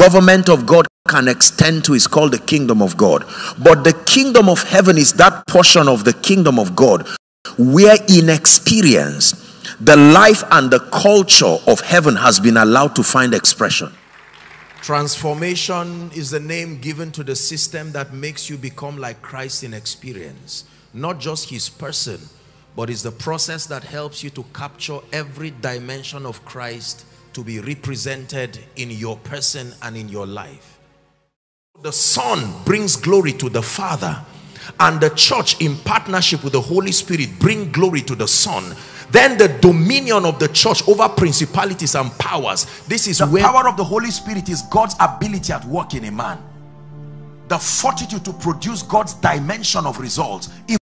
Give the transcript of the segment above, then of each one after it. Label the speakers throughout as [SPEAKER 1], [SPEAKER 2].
[SPEAKER 1] government of God can extend to is called the kingdom of God. But the kingdom of heaven is that portion of the kingdom of God where in experience the life and the culture of heaven has been allowed to find expression.
[SPEAKER 2] Transformation is the name given to the system that makes you become like Christ in experience. Not just his person, but is the process that helps you to capture every dimension of Christ to be represented in your person and in your life. The Son brings glory to the Father and the church in partnership with the Holy Spirit bring glory to the Son then the dominion of the church over principalities and powers. This is
[SPEAKER 1] the
[SPEAKER 2] where
[SPEAKER 1] power of the Holy Spirit is God's ability at work in a man. The fortitude to produce God's dimension of results. If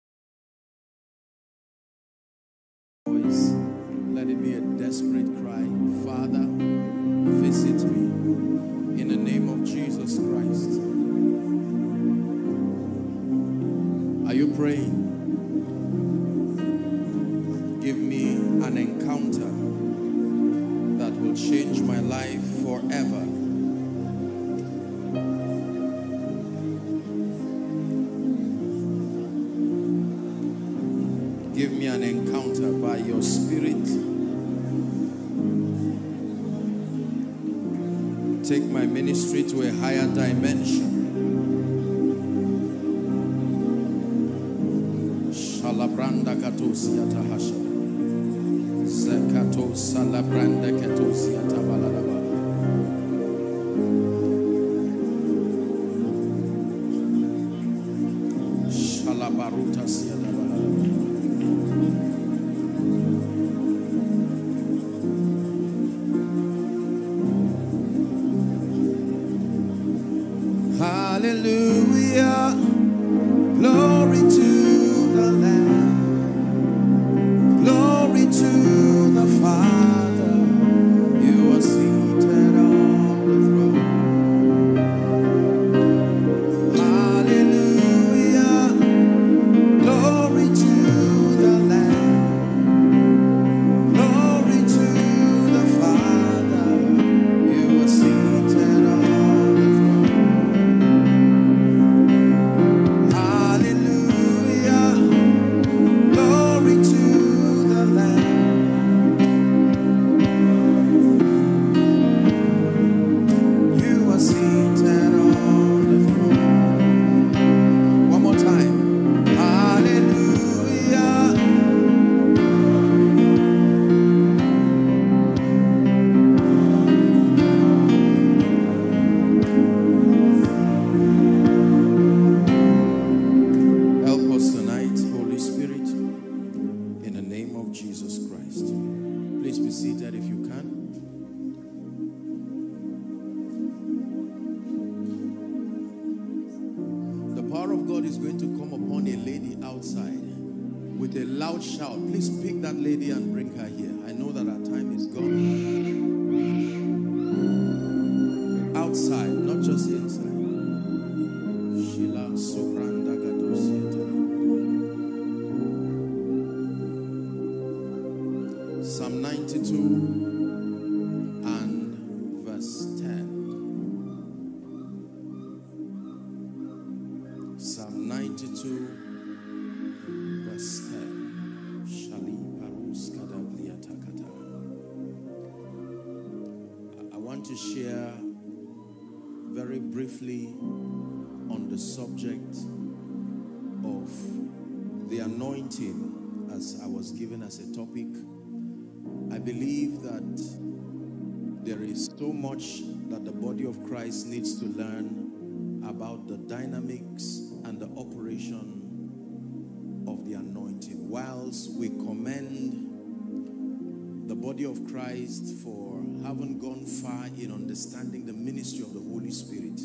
[SPEAKER 3] for having gone far in understanding the ministry of the Holy Spirit,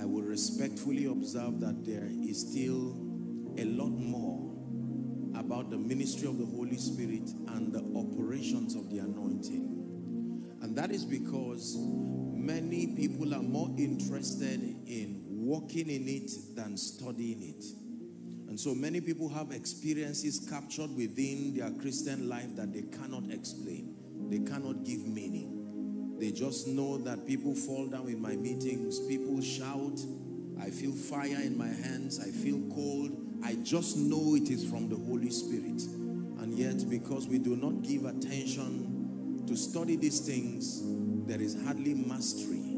[SPEAKER 3] I will respectfully observe that there is still a lot more about the ministry of the Holy Spirit and the operations of the anointing. And that is because many people are more interested in walking in it than studying it. And so many people have experiences captured within their Christian life that they cannot explain, they cannot give meaning. They just know that people fall down in my meetings, people shout. I feel fire in my hands, I feel cold. I just know it is from the Holy Spirit. And yet, because we do not give attention to study these things, there is hardly mastery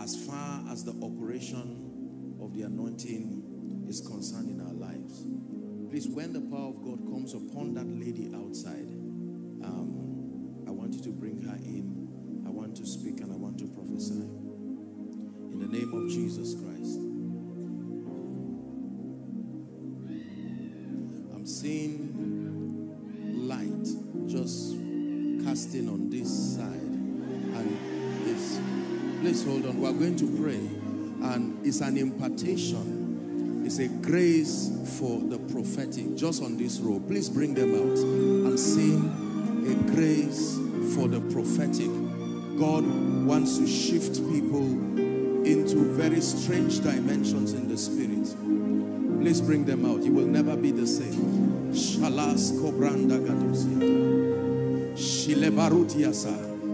[SPEAKER 3] as far as the operation of the anointing is concerned in our lives. Please, when the power of God comes upon that lady outside, to bring her in. I want to speak and I want to prophesy. In the name of Jesus Christ. I'm seeing light just casting on this side. And it's, please hold on. We're going to pray. And it's an impartation it's a grace for the prophetic just on this row. Please bring them out. I'm seeing a grace for the prophetic. God wants to shift people into very strange dimensions in the spirit. Please bring them out. You will never be the same. Shalas kobranda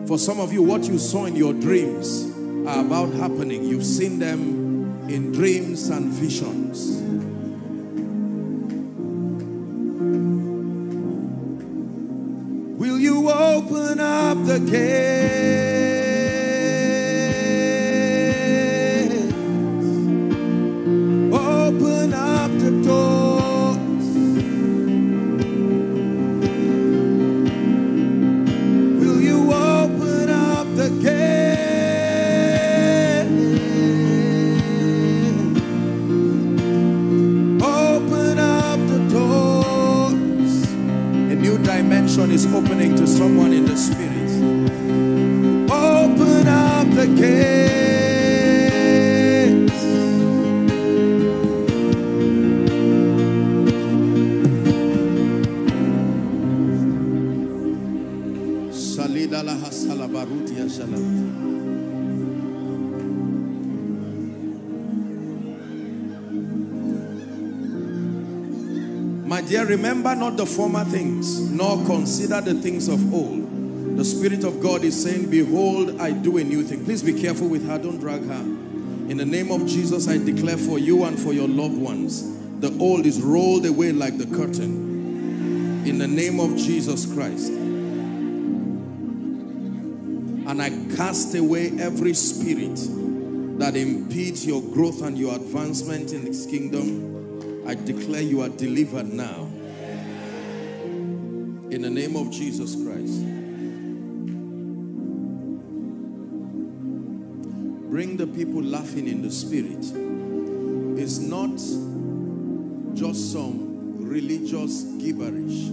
[SPEAKER 3] For some of you, what you saw in your dreams are about happening. You've seen them in dreams and visions. Open the former things, nor consider the things of old. The Spirit of God is saying, Behold, I do a new thing. Please be careful with her, don't drag her. In the name of Jesus, I declare for you and for your loved ones, the old is rolled away like the curtain. In the name of Jesus Christ. And I cast away every spirit that impedes your growth and your advancement in this kingdom I declare you are delivered now. In the name of Jesus Christ. Bring the people laughing in the spirit. It's not just some religious gibberish.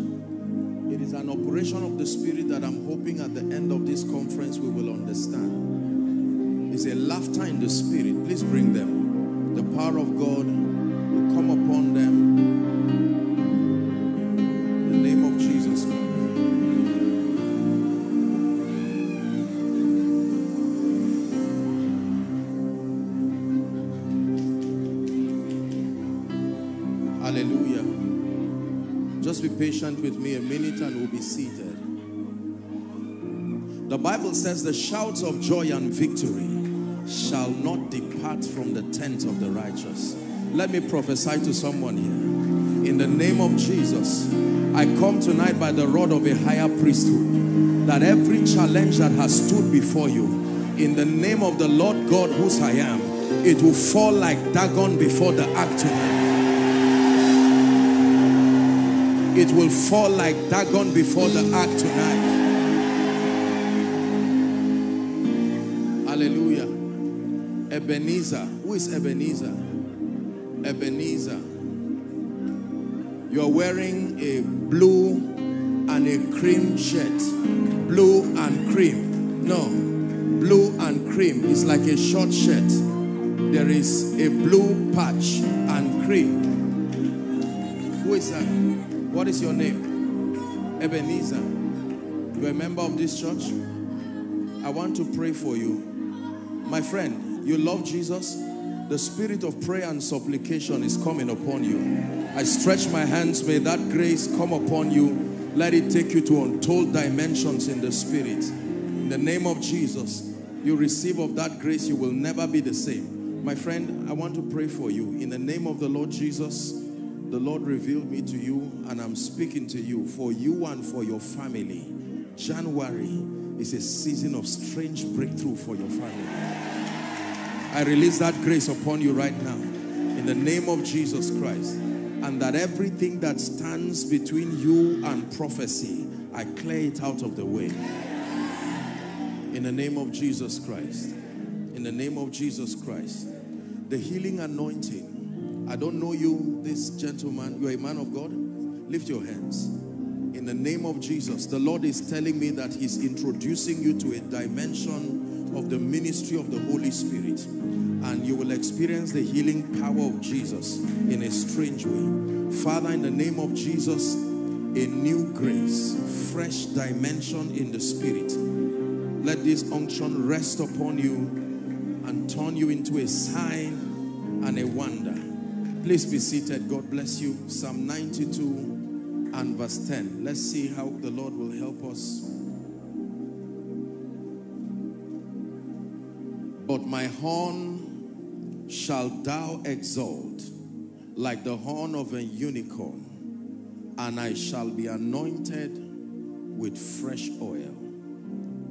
[SPEAKER 3] It is an operation of the spirit that I'm hoping at the end of this conference we will understand. It's a laughter in the spirit. Please bring them. The power of God patient with me a minute and we'll be seated. The Bible says the shouts of joy and victory shall not depart from the tent of the righteous. Let me prophesy to someone here. In the name of Jesus, I come tonight by the rod of a higher priesthood that every challenge that has stood before you, in the name of the Lord God whose I am, it will fall like Dagon before the ark It will fall like Dagon before the ark tonight. Hallelujah. Ebenezer. Who is Ebenezer? Ebenezer. You're wearing a blue and a cream shirt. Blue and cream. No. Blue and cream is like a short shirt. There is a blue patch and cream. Who is that? What is your name? Ebenezer. You're a member of this church? I want to pray for you. My friend, you love Jesus? the spirit of prayer and supplication is coming upon you. I stretch my hands, may that grace come upon you. Let it take you to untold dimensions in the spirit. In the name of Jesus, you receive of that grace, you will never be the same. My friend, I want to pray for you. In the name of the Lord Jesus, the Lord revealed me to you and I'm speaking to you for you and for your family. January is a season of strange breakthrough for your family. I release that grace upon you right now in the name of Jesus Christ. And that everything that stands between you and prophecy, I clear it out of the way. In the name of Jesus Christ. In the name of Jesus Christ. The healing anointing. I don't know you, this gentleman. You're a man of God. Lift your hands. In the name of Jesus, the Lord is telling me that He's introducing you to a dimension of the ministry of the Holy Spirit. And you will experience the healing power of Jesus in a strange way. Father, in the name of Jesus, a new grace, fresh dimension in the Spirit let this unction rest upon you and turn you into a sign and a wonder. Please be seated. God bless you. Psalm 92 and verse 10. Let's see how the Lord will help us. But my horn shall thou exalt like the horn of a unicorn, and I shall be anointed with fresh oil.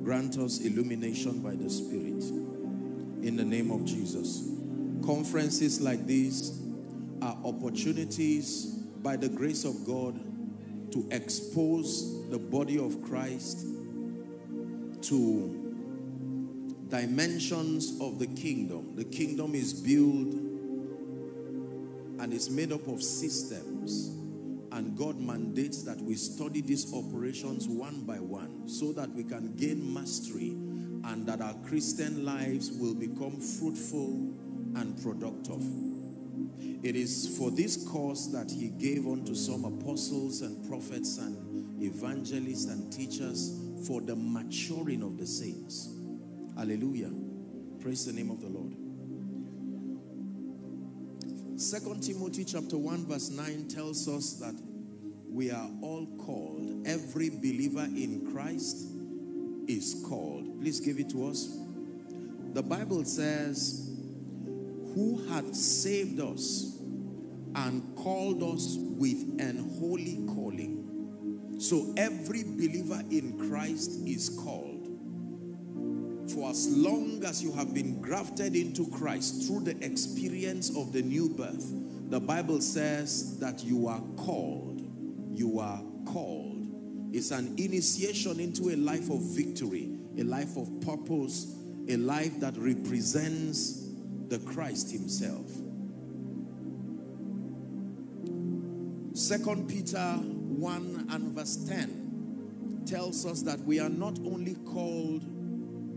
[SPEAKER 3] Grant us illumination by the Spirit. In the name of Jesus. Conferences like these are opportunities by the grace of God to expose the body of Christ to dimensions of the kingdom. The kingdom is built and is made up of systems and God mandates that we study these operations one by one so that we can gain mastery and that our Christian lives will become fruitful and productive. It is for this cause that he gave unto some apostles and prophets and evangelists and teachers for the maturing of the saints. Hallelujah. Praise the name of the Lord. Second Timothy chapter 1 verse 9 tells us that we are all called. Every believer in Christ is called. Please give it to us. The Bible says, who hath saved us and called us with an holy calling. So every believer in Christ is called. For as long as you have been grafted into Christ through the experience of the new birth, the Bible says that you are called. You are called. It's an initiation into a life of victory, a life of purpose, a life that represents the Christ himself. Second Peter 1 and verse 10 tells us that we are not only called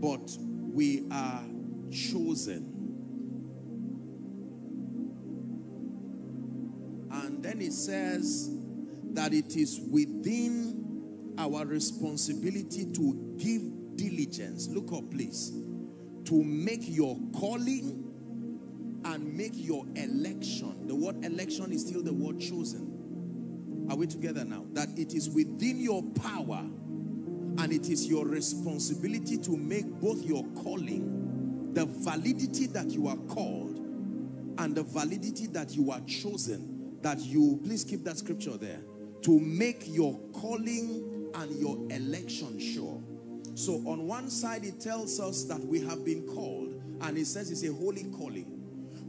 [SPEAKER 3] but we are chosen. And then it says that it is within our responsibility to give diligence. Look up, please. To make your calling and make your election. The word election is still the word chosen. Are we together now? That it is within your power and it is your responsibility to make both your calling, the validity that you are called, and the validity that you are chosen. That you, please keep that scripture there, to make your calling and your election sure. So, on one side, it tells us that we have been called, and it says it's a holy calling,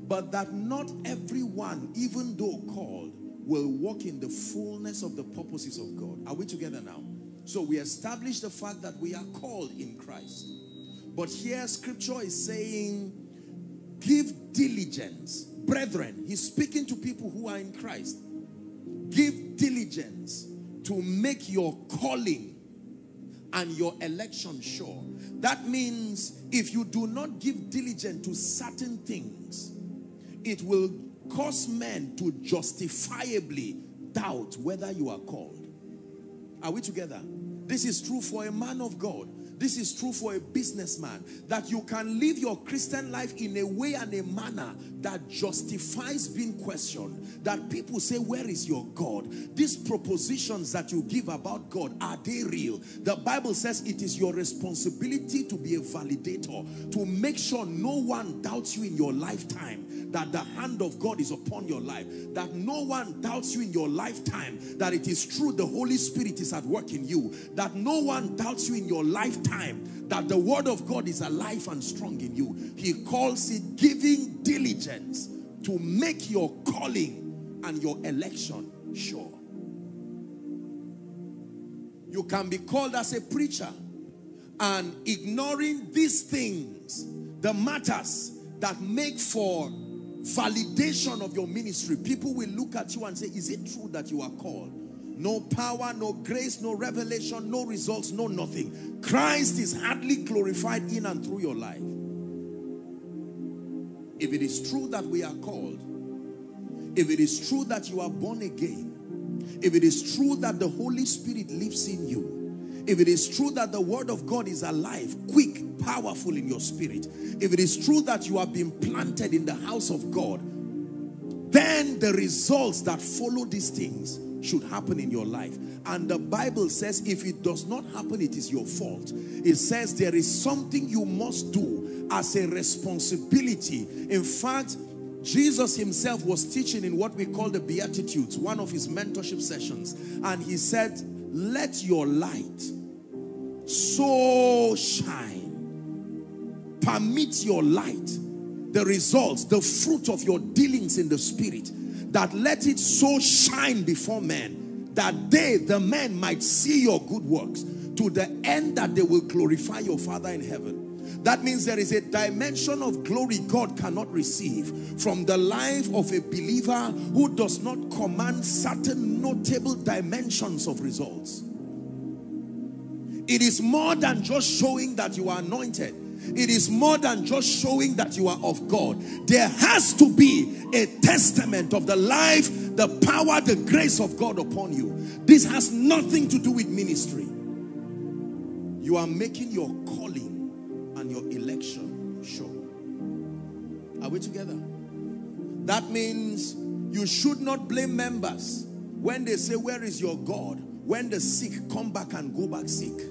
[SPEAKER 3] but that not everyone, even though called, will walk in the fullness of the purposes of God. Are we together now? So we establish the fact that we are called in Christ. But here scripture is saying, give diligence. Brethren, he's speaking to people who are in Christ. Give diligence to make your calling and your election sure. That means if you do not give diligence to certain things, it will cause men to justifiably doubt whether you are called. Are we together? This is true for a man of God. This is true for a businessman that you can live your Christian life in a way and a manner that justifies being questioned. That people say, Where is your God? These propositions that you give about God, are they real? The Bible says it is your responsibility to be a validator, to make sure no one doubts you in your lifetime that the hand of God is upon your life, that no one doubts you in your lifetime, that it is true the Holy Spirit is at work in you, that no one doubts you in your lifetime, that the word of God is alive and strong in you. He calls it giving diligence to make your calling and your election sure. You can be called as a preacher and ignoring these things, the matters that make for validation of your ministry, people will look at you and say, is it true that you are called? No power, no grace, no revelation, no results, no nothing. Christ is hardly glorified in and through your life. If it is true that we are called, if it is true that you are born again, if it is true that the Holy Spirit lives in you, if it is true that the word of God is alive, quick, powerful in your spirit, if it is true that you have been planted in the house of God, then the results that follow these things should happen in your life. And the Bible says if it does not happen, it is your fault. It says there is something you must do as a responsibility. In fact, Jesus himself was teaching in what we call the Beatitudes, one of his mentorship sessions. And he said, let your light so shine. Permit your light, the results, the fruit of your dealings in the spirit, that let it so shine before men, that they, the men, might see your good works to the end that they will glorify your Father in heaven. That means there is a dimension of glory God cannot receive from the life of a believer who does not command certain notable dimensions of results. It is more than just showing that you are anointed. It is more than just showing that you are of God. There has to be a testament of the life, the power, the grace of God upon you. This has nothing to do with ministry. You are making your calling and your election show. Are we together? That means you should not blame members when they say, Where is your God? When the sick come back and go back sick.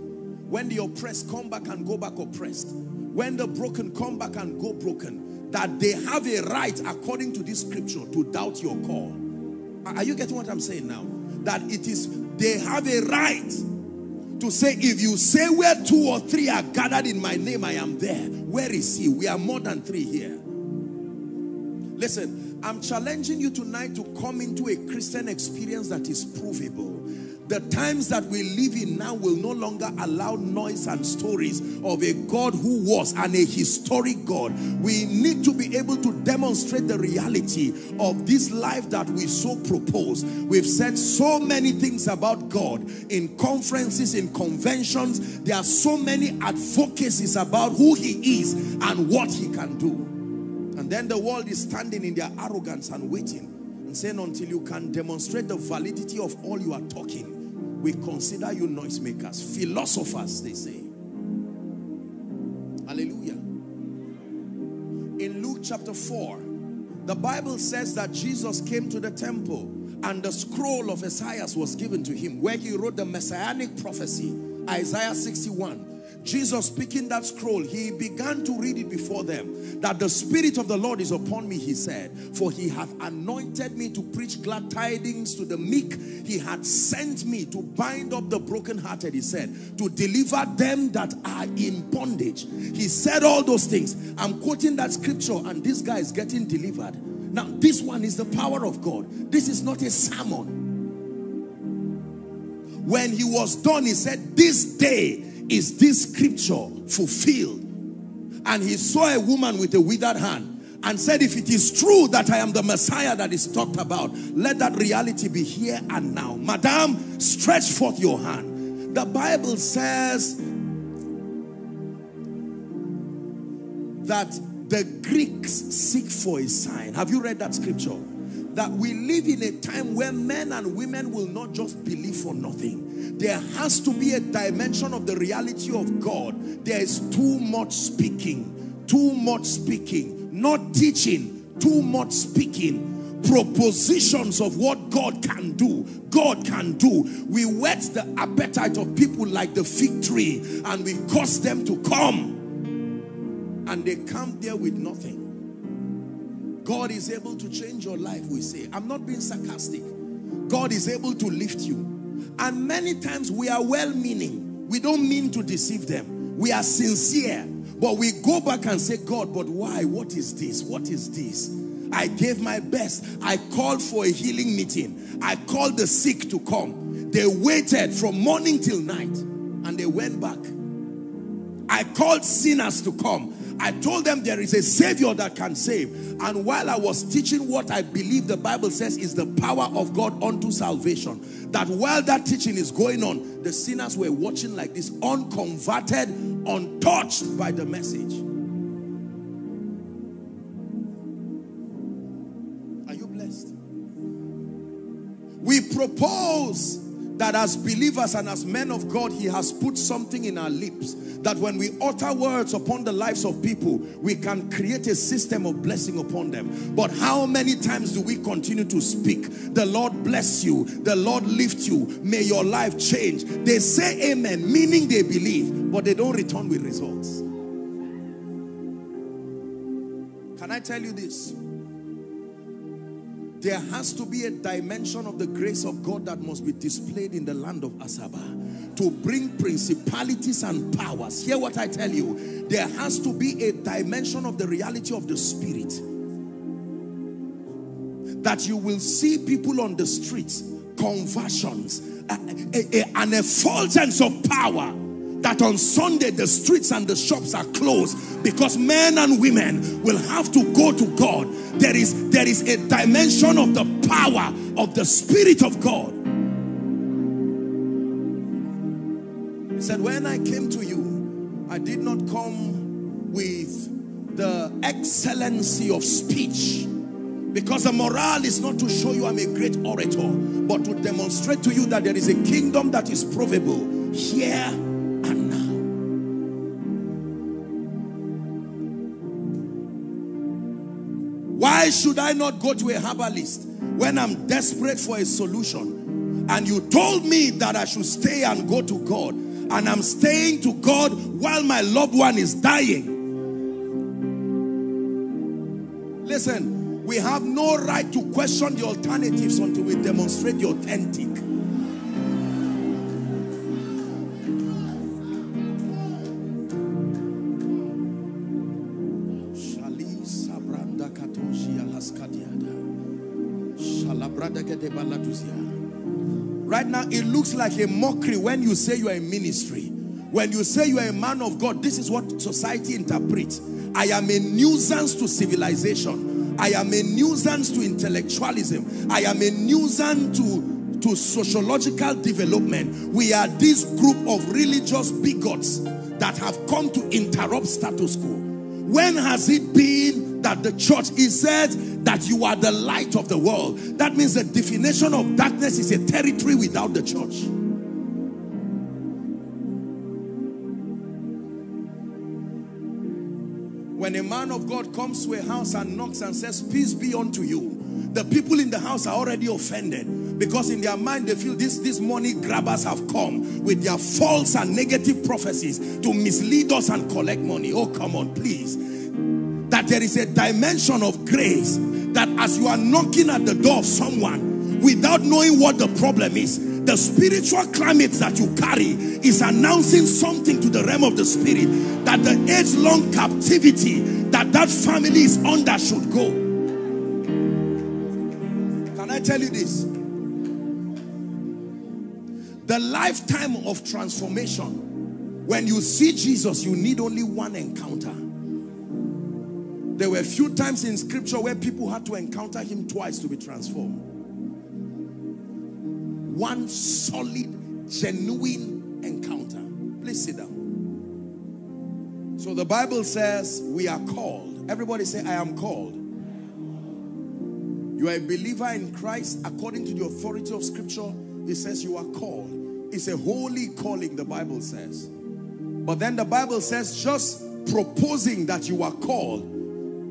[SPEAKER 3] When the oppressed come back and go back oppressed. When the broken come back and go broken. That they have a right, according to this scripture, to doubt your call. Are you getting what I'm saying now? That it is, they have a right to say, if you say where two or three are gathered in my name, I am there. Where is he? We are more than three here. Listen, I'm challenging you tonight to come into a Christian experience that is provable the times that we live in now will no longer allow noise and stories of a God who was and a historic God. We need to be able to demonstrate the reality of this life that we so propose. We've said so many things about God in conferences, in conventions. There are so many advocacies about who he is and what he can do. And then the world is standing in their arrogance and waiting and saying until you can demonstrate the validity of all you are talking we consider you noisemakers, philosophers, they say. Hallelujah. In Luke chapter 4, the Bible says that Jesus came to the temple and the scroll of Isaiah was given to him where he wrote the messianic prophecy, Isaiah 61. Jesus speaking that scroll, he began to read it before them. That the Spirit of the Lord is upon me, he said. For he hath anointed me to preach glad tidings to the meek. He had sent me to bind up the brokenhearted, he said. To deliver them that are in bondage. He said all those things. I'm quoting that scripture and this guy is getting delivered. Now this one is the power of God. This is not a sermon. When he was done, he said, this day is this scripture fulfilled? And he saw a woman with a withered hand and said, if it is true that I am the Messiah that is talked about, let that reality be here and now. Madam, stretch forth your hand. The Bible says that the Greeks seek for a sign. Have you read that scripture? That we live in a time where men and women will not just believe for nothing there has to be a dimension of the reality of God. There is too much speaking, too much speaking, not teaching, too much speaking propositions of what God can do. God can do. We whet the appetite of people like the fig tree and we cause them to come. And they come there with nothing. God is able to change your life, we say. I'm not being sarcastic. God is able to lift you. And many times we are well meaning. We don't mean to deceive them. We are sincere. But we go back and say, God, but why? What is this? What is this? I gave my best. I called for a healing meeting. I called the sick to come. They waited from morning till night and they went back. I called sinners to come. I told them there is a savior that can save. And while I was teaching what I believe the Bible says is the power of God unto salvation, that while that teaching is going on, the sinners were watching like this, unconverted, untouched by the message. Are you blessed? We propose that as believers and as men of God, He has put something in our lips that when we utter words upon the lives of people, we can create a system of blessing upon them. But how many times do we continue to speak? The Lord bless you, the Lord lift you, may your life change. They say amen, meaning they believe, but they don't return with results. Can I tell you this? There has to be a dimension of the grace of God that must be displayed in the land of Asaba to bring principalities and powers. Hear what I tell you. There has to be a dimension of the reality of the spirit. That you will see people on the streets, conversions, a, a, a, an effulgence of power that on Sunday the streets and the shops are closed because men and women will have to go to God. There is, there is a dimension of the power of the Spirit of God. He said, when I came to you, I did not come with the excellency of speech because the morale is not to show you I'm a great orator, but to demonstrate to you that there is a kingdom that is provable here Why should I not go to a herbalist when I'm desperate for a solution? And you told me that I should stay and go to God. And I'm staying to God while my loved one is dying. Listen, we have no right to question the alternatives until we demonstrate the authentic. Right now, it looks like a mockery when you say you are in ministry. When you say you are a man of God, this is what society interprets. I am a nuisance to civilization. I am a nuisance to intellectualism. I am a nuisance to, to sociological development. We are this group of religious bigots that have come to interrupt status quo. When has it been that the church is said that you are the light of the world? That means the definition of darkness is a territory without the church. When a man of God comes to a house and knocks and says, peace be unto you, the people in the house are already offended because in their mind they feel this, these money grabbers have come with their false and negative prophecies to mislead us and collect money. Oh, come on, please. That there is a dimension of grace that as you are knocking at the door of someone without knowing what the problem is, the spiritual climate that you carry is announcing something to the realm of the spirit that the age-long captivity that that family is under should go. Can I tell you this? The lifetime of transformation, when you see Jesus, you need only one encounter. There were a few times in scripture where people had to encounter him twice to be transformed one solid, genuine encounter. Please sit down. So the Bible says we are called. Everybody say, I am called. You are a believer in Christ according to the authority of scripture. It says you are called. It's a holy calling, the Bible says. But then the Bible says just proposing that you are called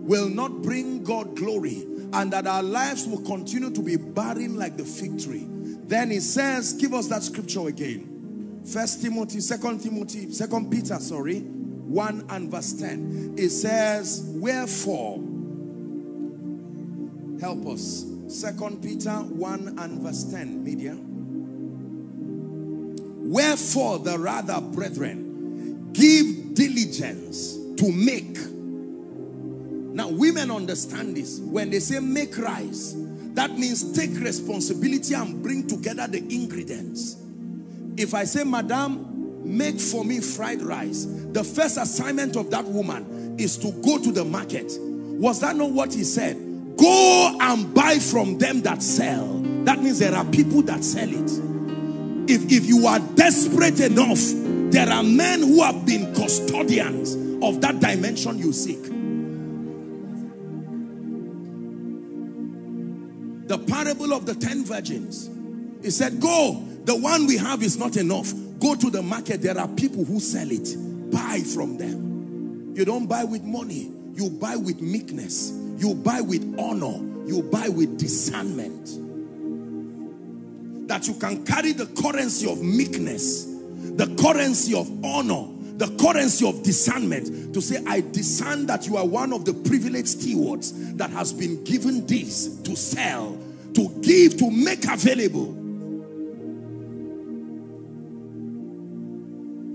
[SPEAKER 3] will not bring God glory and that our lives will continue to be barren like the fig tree. Then he says, give us that scripture again. First Timothy, Second Timothy, Second Peter, sorry, 1 and verse 10. It says, wherefore, help us. Second Peter 1 and verse 10, media. Wherefore the rather, brethren, give diligence to make. Now, women understand this. When they say make rice, that means take responsibility and bring together the ingredients. If I say, Madam, make for me fried rice, the first assignment of that woman is to go to the market. Was that not what he said? Go and buy from them that sell. That means there are people that sell it. If, if you are desperate enough, there are men who have been custodians of that dimension you seek. The parable of the ten virgins. He said, go. The one we have is not enough. Go to the market. There are people who sell it. Buy from them. You don't buy with money. You buy with meekness. You buy with honor. You buy with discernment. That you can carry the currency of meekness, the currency of honor, the currency of discernment to say, I discern that you are one of the privileged stewards that has been given this to sell, to give, to make available.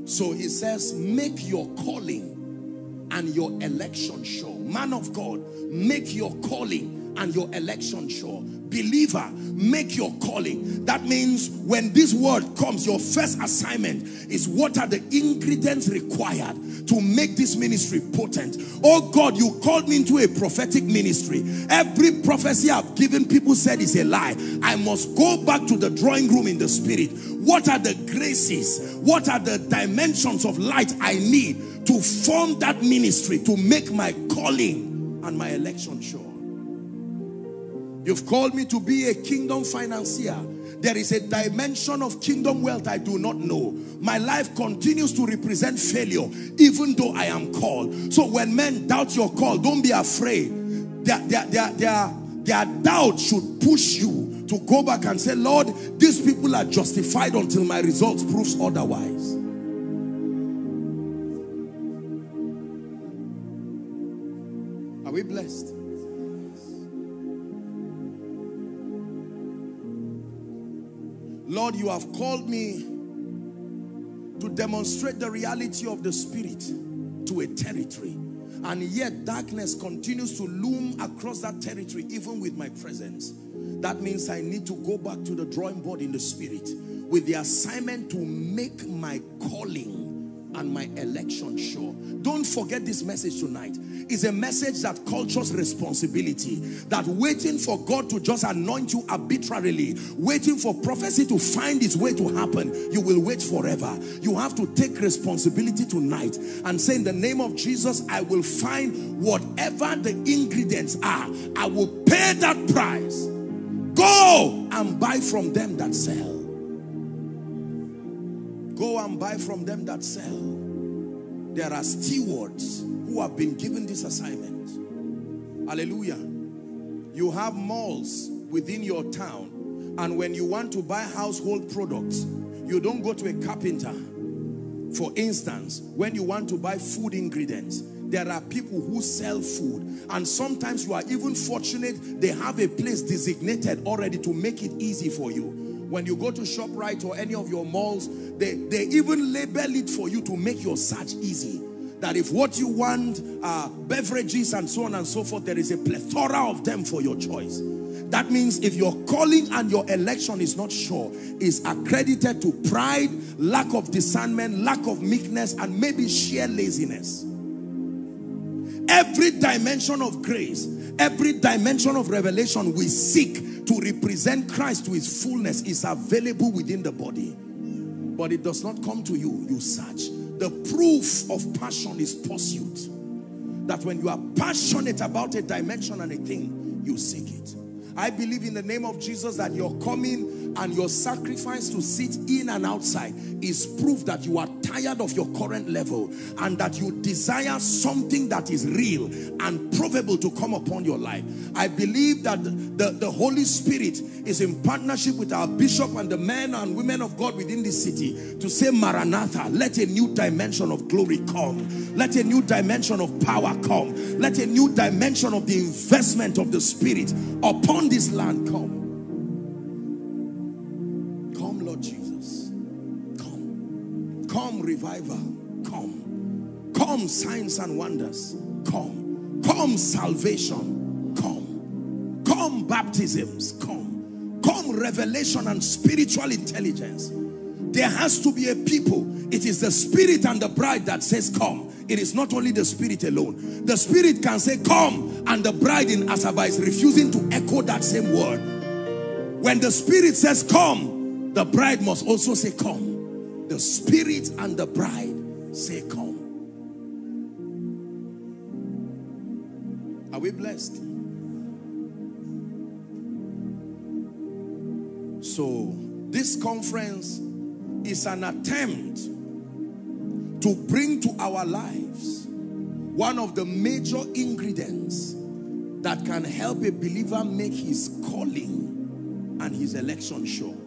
[SPEAKER 3] So he says, make your calling and your election sure. Man of God, make your calling and your election sure believer, make your calling. That means when this word comes, your first assignment is what are the ingredients required to make this ministry potent. Oh God, you called me into a prophetic ministry. Every prophecy I've given people said is a lie. I must go back to the drawing room in the spirit. What are the graces? What are the dimensions of light I need to form that ministry to make my calling and my election sure? You've called me to be a kingdom financier. There is a dimension of kingdom wealth I do not know. My life continues to represent failure even though I am called. So when men doubt your call, don't be afraid. Their, their, their, their, their doubt should push you to go back and say, Lord, these people are justified until my results proves otherwise. Lord, you have called me to demonstrate the reality of the Spirit to a territory. And yet darkness continues to loom across that territory even with my presence. That means I need to go back to the drawing board in the Spirit with the assignment to make my calling and my election sure. Don't forget this message tonight. It's a message that cultures responsibility. That waiting for God to just anoint you arbitrarily, waiting for prophecy to find its way to happen, you will wait forever. You have to take responsibility tonight and say in the name of Jesus, I will find whatever the ingredients are. I will pay that price. Go and buy from them that sell. Go and buy from them that sell. There are stewards who have been given this assignment. Hallelujah. You have malls within your town and when you want to buy household products, you don't go to a carpenter. For instance, when you want to buy food ingredients, there are people who sell food and sometimes you are even fortunate they have a place designated already to make it easy for you when you go to ShopRite or any of your malls, they, they even label it for you to make your search easy. That if what you want, uh, beverages and so on and so forth, there is a plethora of them for your choice. That means if your calling and your election is not sure, is accredited to pride, lack of discernment, lack of meekness, and maybe sheer laziness. Every dimension of grace, every dimension of revelation we seek to represent Christ to his fullness is available within the body. But it does not come to you, you search. The proof of passion is pursuit. That when you are passionate about a dimension and a thing, you seek it. I believe in the name of Jesus that your coming and your sacrifice to sit in and outside is proof that you are tired of your current level and that you desire something that is real and provable to come upon your life. I believe that the, the Holy Spirit is in partnership with our bishop and the men and women of God within this city to say, Maranatha, let a new dimension of glory come. Let a new dimension of power come. Let a new dimension of the investment of the Spirit upon this land come. Revival, come. Come, signs and wonders, come. Come, salvation, come. Come, baptisms, come. Come, revelation and spiritual intelligence. There has to be a people. It is the spirit and the bride that says come. It is not only the spirit alone. The spirit can say come and the bride in Asaba is refusing to echo that same word. When the spirit says come, the bride must also say come the spirit and the bride say come. Are we blessed? So this conference is an attempt to bring to our lives one of the major ingredients that can help a believer make his calling and his election sure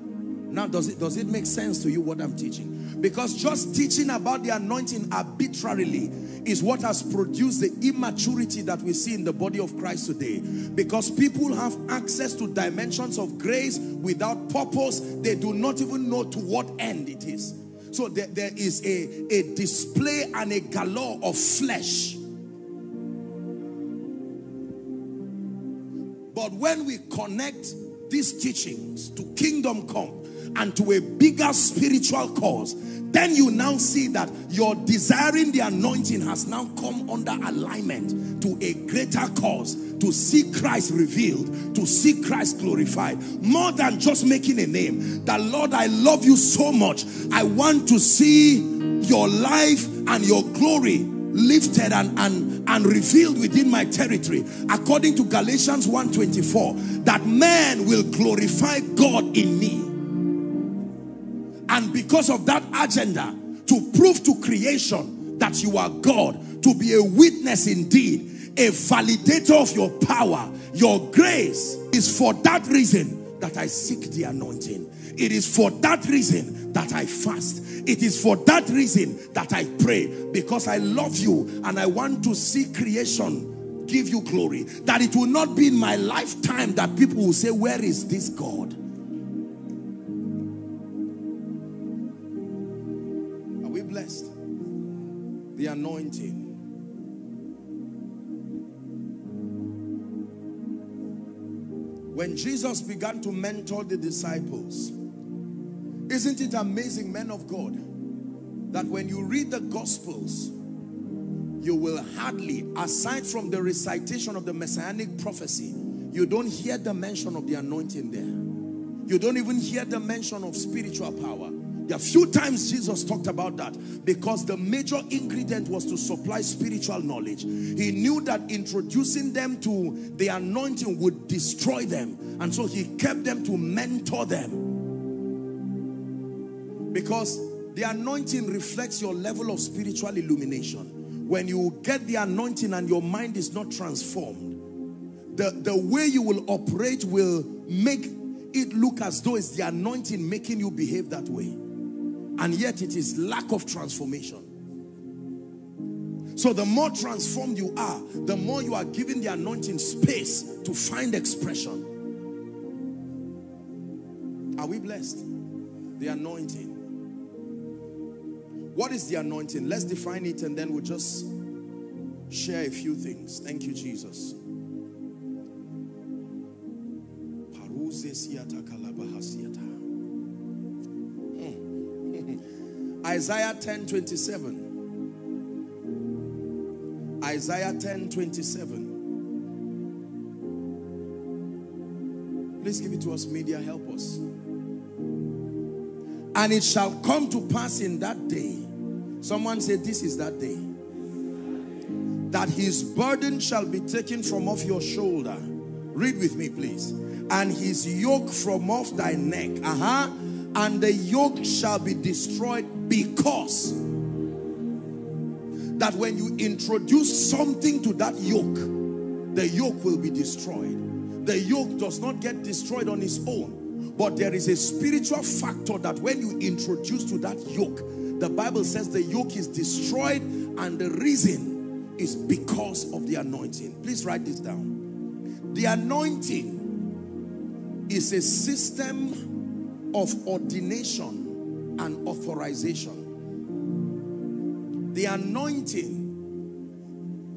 [SPEAKER 3] now, does it, does it make sense to you what I'm teaching? Because just teaching about the anointing arbitrarily is what has produced the immaturity that we see in the body of Christ today. Because people have access to dimensions of grace without purpose. They do not even know to what end it is. So there, there is a, a display and a galore of flesh. But when we connect these teachings to kingdom come, and to a bigger spiritual cause, then you now see that your desiring the anointing has now come under alignment to a greater cause to see Christ revealed, to see Christ glorified, more than just making a name. That Lord, I love you so much. I want to see your life and your glory lifted and, and, and revealed within my territory according to galatians 1.24 that man will glorify god in me and because of that agenda, to prove to creation that you are God, to be a witness indeed, a validator of your power, your grace, is for that reason that I seek the anointing. It is for that reason that I fast. It is for that reason that I pray because I love you and I want to see creation give you glory. That it will not be in my lifetime that people will say, Where is this God? Anointing. When Jesus began to mentor the disciples, isn't it amazing, men of God, that when you read the Gospels, you will hardly, aside from the recitation of the messianic prophecy, you don't hear the mention of the anointing there. You don't even hear the mention of spiritual power. There are few times Jesus talked about that because the major ingredient was to supply spiritual knowledge. He knew that introducing them to the anointing would destroy them. And so he kept them to mentor them. Because the anointing reflects your level of spiritual illumination. When you get the anointing and your mind is not transformed, the, the way you will operate will make it look as though it's the anointing making you behave that way and yet it is lack of transformation. So the more transformed you are, the more you are giving the anointing space to find expression. Are we blessed? The anointing. What is the anointing? Let's define it and then we'll just share a few things. Thank you, Jesus. Isaiah 10 27. Isaiah 10 27. Please give it to us, media, help us. And it shall come to pass in that day. Someone said, This is that day. That his burden shall be taken from off your shoulder, Read with me, please. And his yoke from off thy neck. Uh-huh. And the yoke shall be destroyed because that when you introduce something to that yoke, the yoke will be destroyed. The yoke does not get destroyed on its own, but there is a spiritual factor that when you introduce to that yoke, the Bible says the yoke is destroyed and the reason is because of the anointing. Please write this down. The anointing is a system of ordination and authorization. The anointing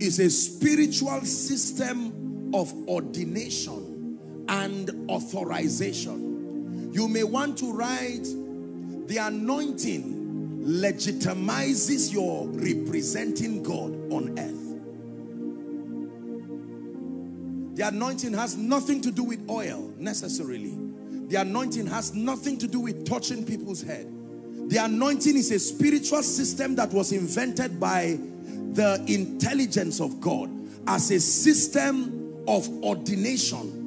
[SPEAKER 3] is a spiritual system of ordination and authorization. You may want to write the anointing legitimizes your representing God on earth. The anointing has nothing to do with oil necessarily. The anointing has nothing to do with touching people's head. The anointing is a spiritual system that was invented by the intelligence of God as a system of ordination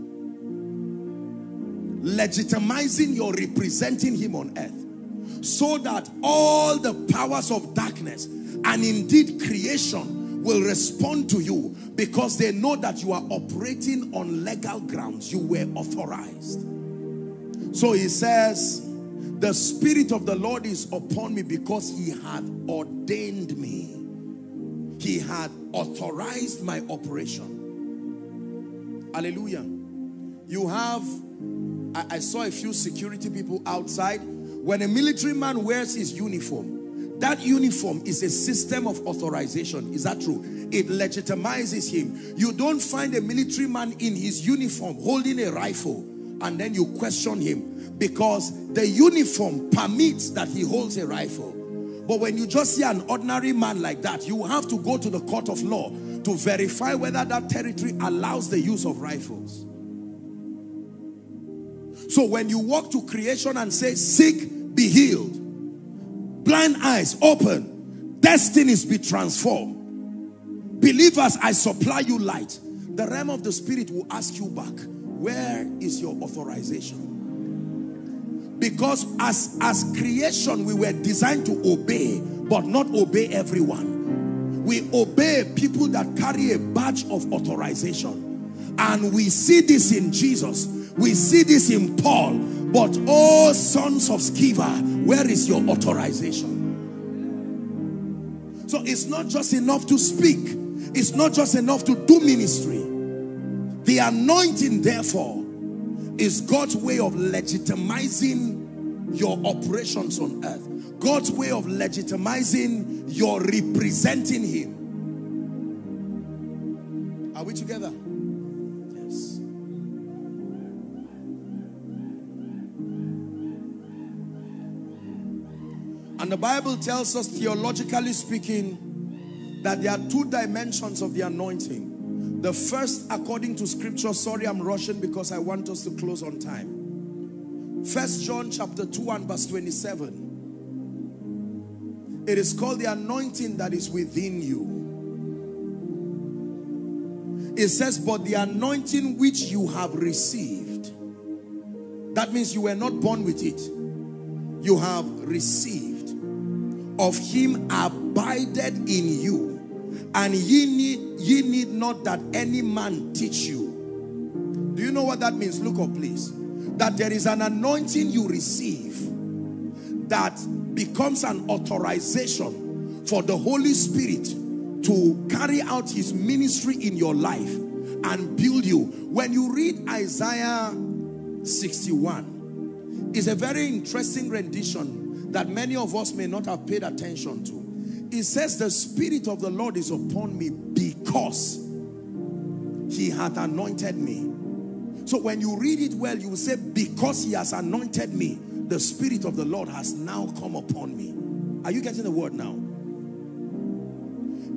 [SPEAKER 3] legitimizing your representing him on earth so that all the powers of darkness and indeed creation will respond to you because they know that you are operating on legal grounds. You were authorized. So he says the Spirit of the Lord is upon me because he had ordained me. He had authorized my operation. Hallelujah. You have, I, I saw a few security people outside. When a military man wears his uniform, that uniform is a system of authorization. Is that true? It legitimizes him. You don't find a military man in his uniform holding a rifle and then you question him because the uniform permits that he holds a rifle. But when you just see an ordinary man like that, you have to go to the court of law to verify whether that territory allows the use of rifles. So when you walk to creation and say, sick, be healed, blind eyes open, destinies be transformed, believers, I supply you light. The realm of the spirit will ask you back, where is your authorization? Because as, as creation, we were designed to obey, but not obey everyone. We obey people that carry a badge of authorization. And we see this in Jesus. We see this in Paul. But oh, sons of Sceva, where is your authorization? So it's not just enough to speak. It's not just enough to do ministry. The anointing, therefore, is God's way of legitimizing your operations on earth. God's way of legitimizing your representing Him. Are we together? Yes. And the Bible tells us, theologically speaking, that there are two dimensions of the anointing. The first, according to scripture, sorry, I'm rushing because I want us to close on time. First John chapter 2 and verse 27. It is called the anointing that is within you. It says, but the anointing which you have received. That means you were not born with it. You have received. Of him abided in you and ye need ye need not that any man teach you do you know what that means look up please that there is an anointing you receive that becomes an authorization for the Holy Spirit to carry out his ministry in your life and build you when you read Isaiah 61 is a very interesting rendition that many of us may not have paid attention to it says the spirit of the Lord is upon me because he hath anointed me. So when you read it well, you will say, because he has anointed me, the spirit of the Lord has now come upon me. Are you getting the word now?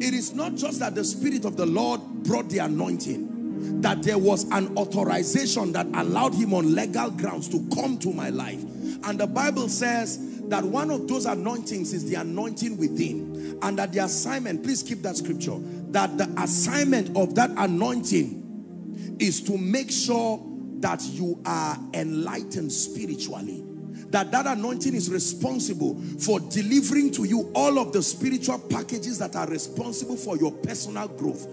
[SPEAKER 3] It is not just that the spirit of the Lord brought the anointing, that there was an authorization that allowed him on legal grounds to come to my life. And the Bible says that one of those anointings is the anointing within and that the assignment please keep that scripture that the assignment of that anointing is to make sure that you are enlightened spiritually. That that anointing is responsible for delivering to you all of the spiritual packages that are responsible for your personal growth.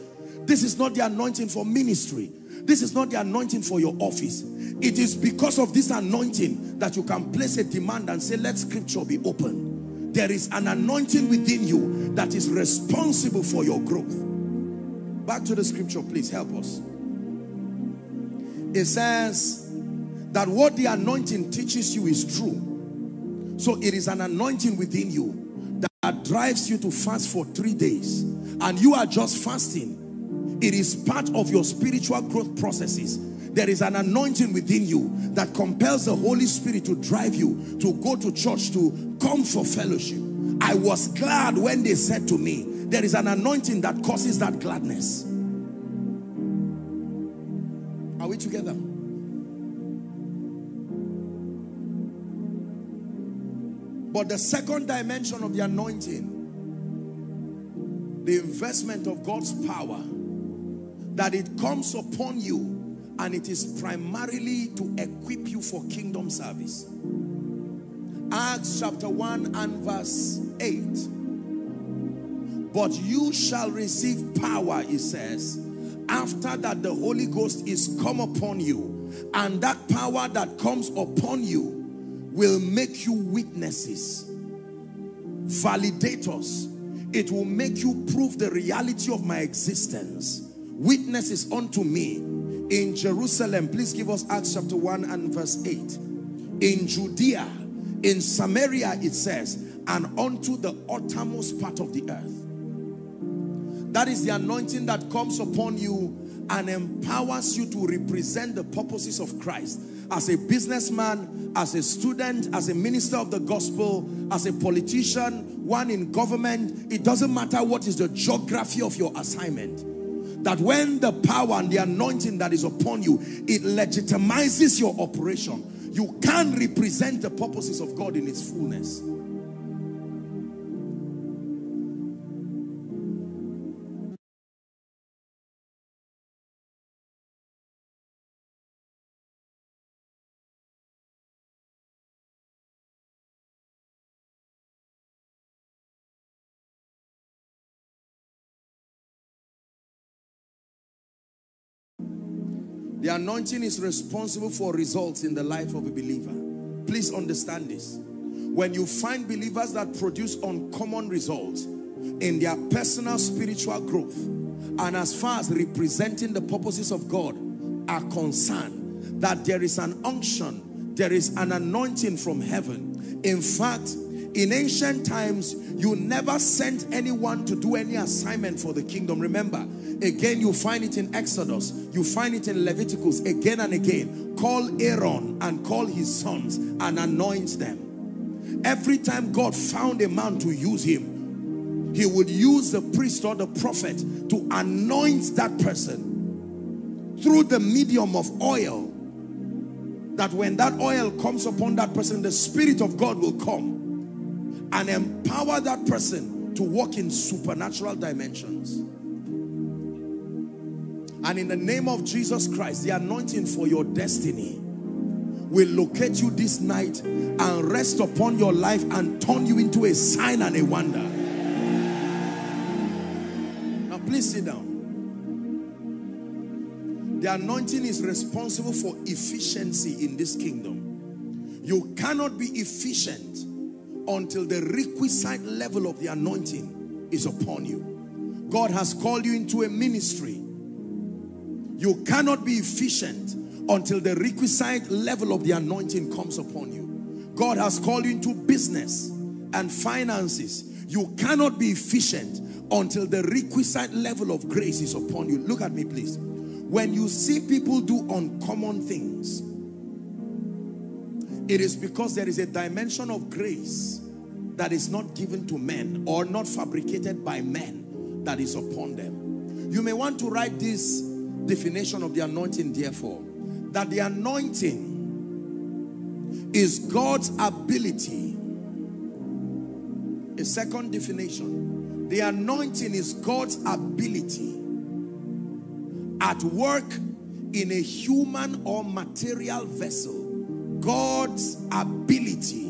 [SPEAKER 3] This is not the anointing for ministry. This is not the anointing for your office. It is because of this anointing that you can place a demand and say let scripture be open. There is an anointing within you that is responsible for your growth. Back to the scripture please. Help us it says that what the anointing teaches you is true. So it is an anointing within you that drives you to fast for three days. And you are just fasting. It is part of your spiritual growth processes. There is an anointing within you that compels the Holy Spirit to drive you to go to church, to come for fellowship. I was glad when they said to me, there is an anointing that causes that gladness. Together? But the second dimension of the anointing, the investment of God's power, that it comes upon you and it is primarily to equip you for kingdom service. Acts chapter 1 and verse 8. But you shall receive power, it says, after that the Holy Ghost is come upon you. And that power that comes upon you will make you witnesses, validators. It will make you prove the reality of my existence. Witnesses unto me in Jerusalem. Please give us Acts chapter 1 and verse 8. In Judea, in Samaria, it says, and unto the uttermost part of the earth. That is the anointing that comes upon you and empowers you to represent the purposes of Christ as a businessman, as a student, as a minister of the gospel, as a politician, one in government. It doesn't matter what is the geography of your assignment. That when the power and the anointing that is upon you, it legitimizes your operation. You can represent the purposes of God in its fullness. The anointing is responsible for results in the life of a believer. Please understand this. When you find believers that produce uncommon results in their personal spiritual growth and as far as representing the purposes of God are concerned, that there is an unction, there is an anointing from heaven. In fact, in ancient times, you never sent anyone to do any assignment for the kingdom. Remember, Again, you find it in Exodus. You find it in Leviticus again and again. Call Aaron and call his sons and anoint them. Every time God found a man to use him, he would use the priest or the prophet to anoint that person through the medium of oil. That when that oil comes upon that person, the Spirit of God will come and empower that person to walk in supernatural dimensions. And in the name of Jesus Christ, the anointing for your destiny will locate you this night and rest upon your life and turn you into a sign and a wonder. Now please sit down. The anointing is responsible for efficiency in this kingdom. You cannot be efficient until the requisite level of the anointing is upon you. God has called you into a ministry you cannot be efficient until the requisite level of the anointing comes upon you. God has called you into business and finances. You cannot be efficient until the requisite level of grace is upon you. Look at me, please. When you see people do uncommon things, it is because there is a dimension of grace that is not given to men or not fabricated by men that is upon them. You may want to write this definition of the anointing therefore that the anointing is God's ability a second definition the anointing is God's ability at work in a human or material vessel God's ability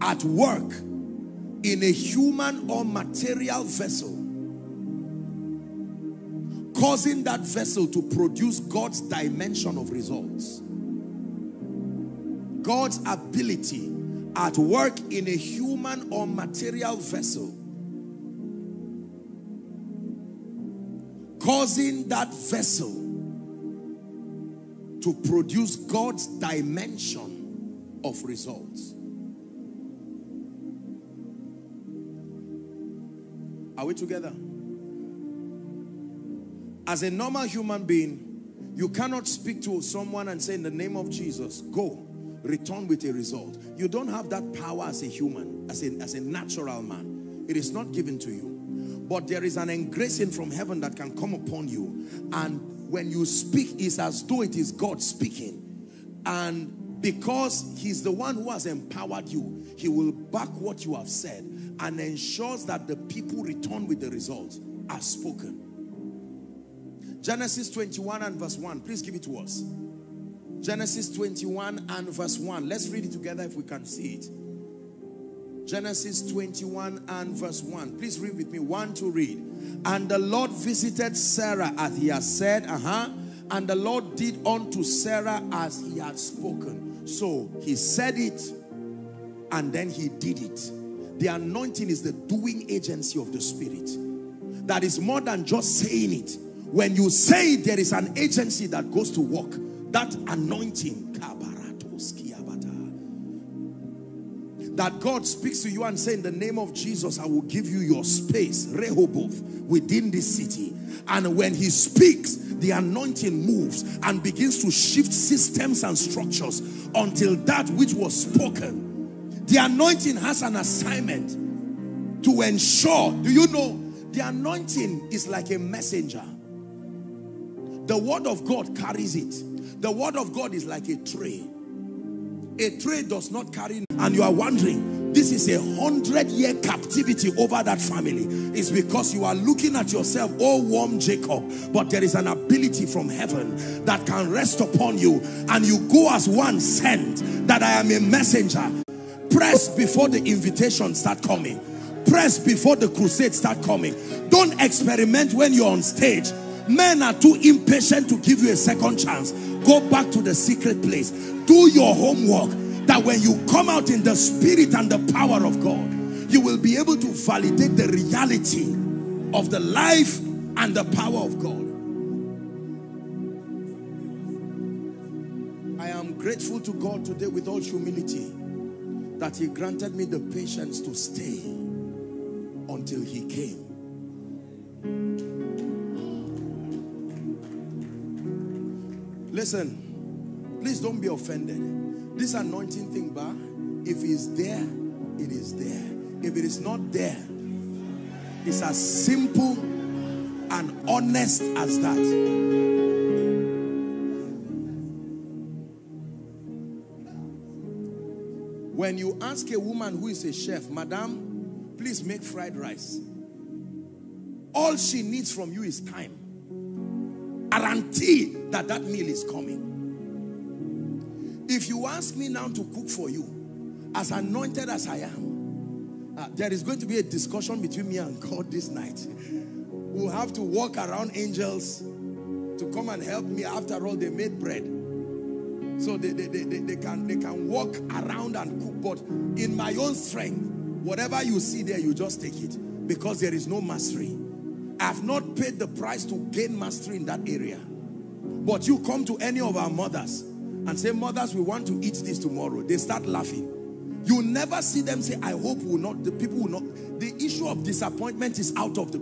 [SPEAKER 3] at work in a human or material vessel causing that vessel to produce God's dimension of results. God's ability at work in a human or material vessel causing that vessel to produce God's dimension of results. Are we together? As a normal human being, you cannot speak to someone and say in the name of Jesus, go, return with a result. You don't have that power as a human, as a, as a natural man. It is not given to you. But there is an engracing from heaven that can come upon you. And when you speak, it's as though it is God speaking. And because he's the one who has empowered you, he will back what you have said and ensures that the people return with the results as spoken. Genesis 21 and verse 1. Please give it to us. Genesis 21 and verse 1. Let's read it together if we can see it. Genesis 21 and verse 1. Please read with me. One to read. And the Lord visited Sarah as he had said. Uh-huh. And the Lord did unto Sarah as he had spoken. So he said it and then he did it. The anointing is the doing agency of the spirit. That is more than just saying it. When you say it, there is an agency that goes to work. That anointing. That God speaks to you and say, in the name of Jesus, I will give you your space, Rehoboth, within this city. And when he speaks, the anointing moves and begins to shift systems and structures until that which was spoken. The anointing has an assignment to ensure, do you know, the anointing is like a messenger. The word of God carries it. The word of God is like a tray. A tray does not carry, and you are wondering, this is a hundred year captivity over that family. It's because you are looking at yourself, oh warm Jacob, but there is an ability from heaven that can rest upon you, and you go as one sent that I am a messenger. Press before the invitation start coming. Press before the crusade start coming. Don't experiment when you're on stage Men are too impatient to give you a second chance. Go back to the secret place. Do your homework that when you come out in the spirit and the power of God, you will be able to validate the reality of the life and the power of God. I am grateful to God today with all humility that he granted me the patience to stay until he came. Listen, please don't be offended. This anointing thing, bah, if it's there, it is there. If it is not there, it's as simple and honest as that. When you ask a woman who is a chef, Madam, please make fried rice. All she needs from you is time guarantee that that meal is coming. If you ask me now to cook for you, as anointed as I am, uh, there is going to be a discussion between me and God this night. We'll have to walk around angels to come and help me. After all, they made bread. So they, they, they, they, can, they can walk around and cook. But in my own strength, whatever you see there, you just take it. Because there is no mastery. I have not paid the price to gain mastery in that area. But you come to any of our mothers and say, mothers, we want to eat this tomorrow. They start laughing. You never see them say, I hope will not, the people will not. The issue of disappointment is out of the,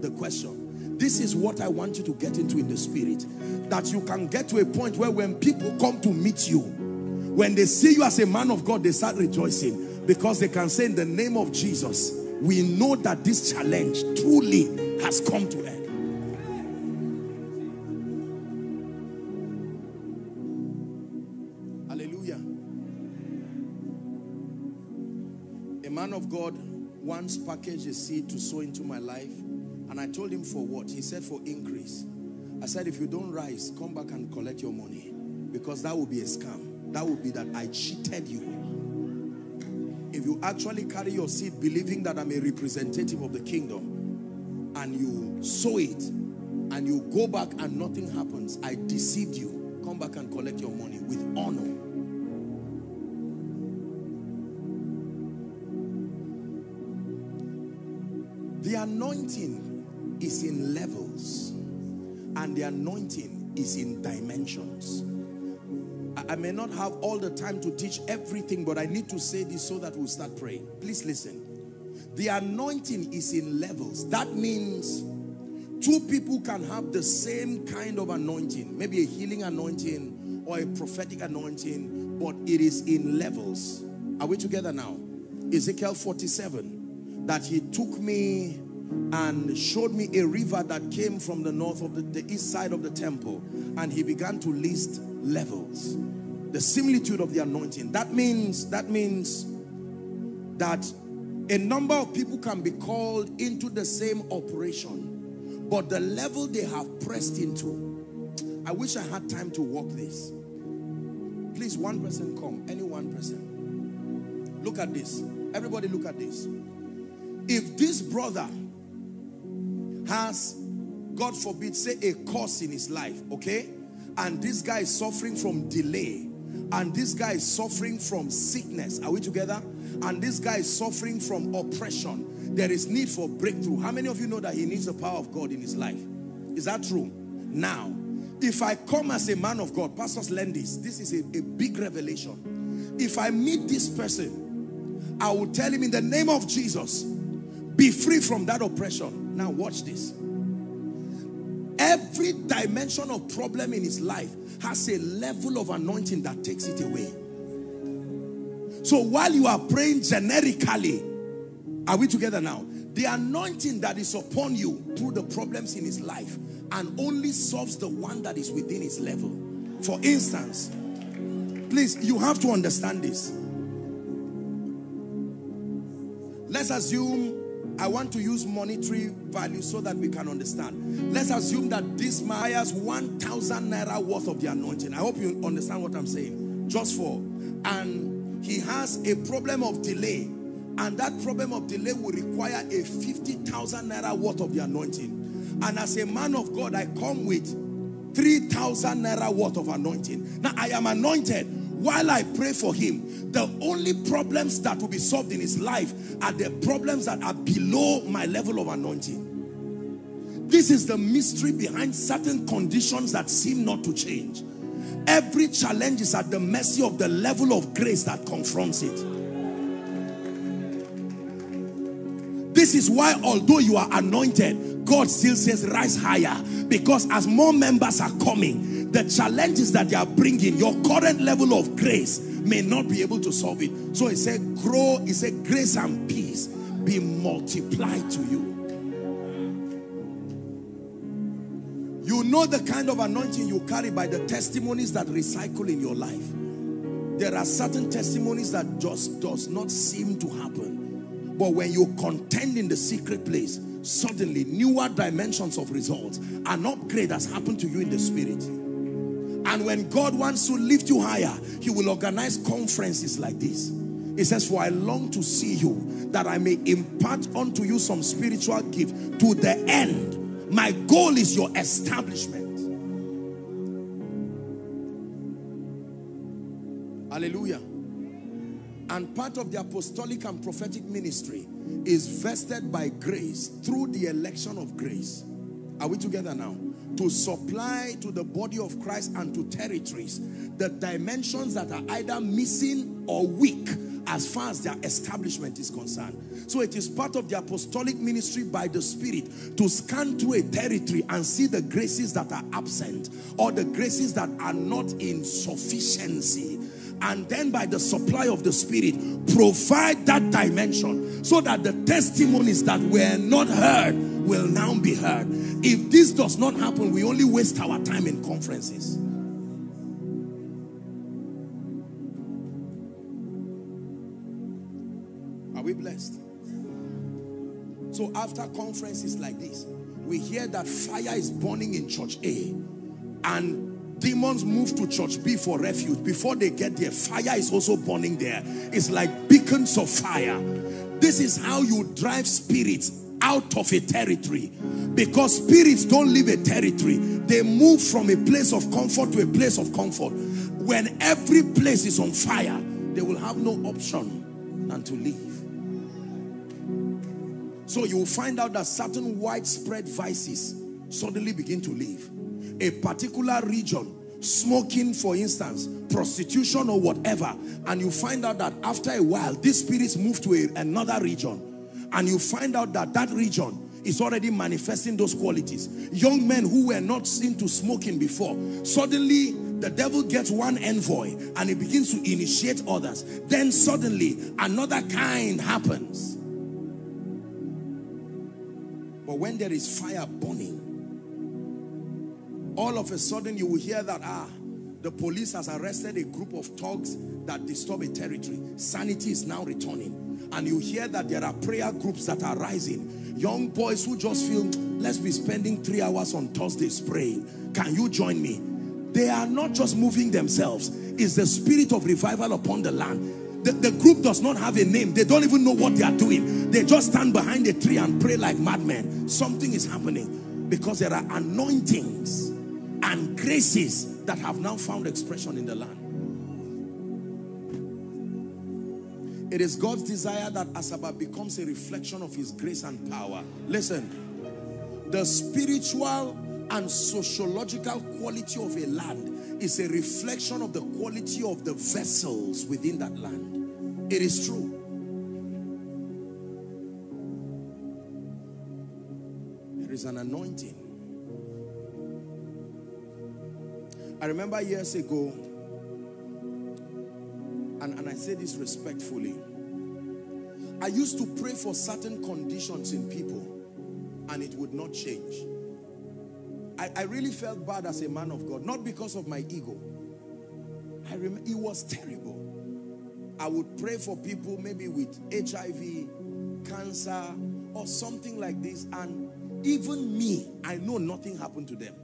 [SPEAKER 3] the question. This is what I want you to get into in the spirit. That you can get to a point where when people come to meet you, when they see you as a man of God, they start rejoicing because they can say in the name of Jesus, we know that this challenge truly has come to end. God once packaged a seed to sow into my life. And I told him for what? He said for increase. I said, if you don't rise, come back and collect your money. Because that would be a scam. That would be that I cheated you. If you actually carry your seed believing that I'm a representative of the kingdom and you sow it and you go back and nothing happens, I deceived you. Come back and collect your money with honor. Anointing is in levels and the anointing is in dimensions. I may not have all the time to teach everything, but I need to say this so that we'll start praying. Please listen. The anointing is in levels. That means two people can have the same kind of anointing, maybe a healing anointing or a prophetic anointing, but it is in levels. Are we together now? Ezekiel 47, that he took me and showed me a river that came from the north of the, the east side of the temple and he began to list levels the similitude of the anointing. That means that means that a number of people can be called into the same operation but the level they have pressed into i wish i had time to walk this. Please one person come any one person. Look at this. Everybody look at this. If this brother has, God forbid, say a curse in his life, okay? And this guy is suffering from delay. And this guy is suffering from sickness. Are we together? And this guy is suffering from oppression. There is need for breakthrough. How many of you know that he needs the power of God in his life? Is that true? Now, if I come as a man of God, pastors learn this. This is a, a big revelation. If I meet this person, I will tell him in the name of Jesus, be free from that oppression. Now watch this. Every dimension of problem in his life has a level of anointing that takes it away. So while you are praying generically, are we together now? The anointing that is upon you through the problems in his life and only solves the one that is within his level. For instance, please, you have to understand this. Let's assume I want to use monetary value so that we can understand. Let's assume that this man has 1,000 naira worth of the anointing. I hope you understand what I'm saying. Just for. And he has a problem of delay. And that problem of delay will require a 50,000 naira worth of the anointing. And as a man of God, I come with 3,000 naira worth of anointing. Now I am anointed while I pray for him, the only problems that will be solved in his life are the problems that are below my level of anointing. This is the mystery behind certain conditions that seem not to change. Every challenge is at the mercy of the level of grace that confronts it. This is why although you are anointed, God still says rise higher. Because as more members are coming, the challenges that they are bringing, your current level of grace may not be able to solve it. So he said, grow, he said, grace and peace be multiplied to you. You know the kind of anointing you carry by the testimonies that recycle in your life. There are certain testimonies that just does not seem to happen. But when you contend in the secret place, suddenly newer dimensions of results, an upgrade has happened to you in the spirit. And when God wants to lift you higher, he will organize conferences like this. He says, for I long to see you, that I may impart unto you some spiritual gift to the end. My goal is your establishment. Hallelujah. And part of the apostolic and prophetic ministry is vested by grace through the election of grace. Are we together now? To supply to the body of Christ and to territories the dimensions that are either missing or weak as far as their establishment is concerned. So it is part of the apostolic ministry by the Spirit to scan through a territory and see the graces that are absent or the graces that are not in sufficiency and then by the supply of the spirit provide that dimension so that the testimonies that were not heard will now be heard. If this does not happen we only waste our time in conferences. Are we blessed? So after conferences like this we hear that fire is burning in church A and demons move to church B for refuge. Before they get there, fire is also burning there. It's like beacons of fire. This is how you drive spirits out of a territory because spirits don't leave a territory they move from a place of comfort to a place of comfort when every place is on fire they will have no option than to leave so you will find out that certain widespread vices suddenly begin to leave. A particular region, smoking for instance, prostitution or whatever, and you find out that after a while, these spirits move to a, another region, and you find out that that region is already manifesting those qualities. Young men who were not into smoking before, suddenly the devil gets one envoy and he begins to initiate others. Then suddenly another kind happens. But when there is fire burning, all of a sudden you will hear that, ah, the police has arrested a group of thugs that disturb a territory. Sanity is now returning. And you hear that there are prayer groups that are rising. Young boys who just feel, let's be spending three hours on Thursdays praying. Can you join me? They are not just moving themselves. It's the spirit of revival upon the land the, the group does not have a name. They don't even know what they are doing. They just stand behind a tree and pray like madmen. Something is happening because there are anointings and graces that have now found expression in the land. It is God's desire that Asaba becomes a reflection of his grace and power. Listen, the spiritual and sociological quality of a land is a reflection of the quality of the vessels within that land. It is true. There is an anointing. I remember years ago, and, and I say this respectfully, I used to pray for certain conditions in people and it would not change. I, I really felt bad as a man of God, not because of my ego. I remember it was terrible. I would pray for people maybe with HIV, cancer, or something like this, and even me, I know nothing happened to them.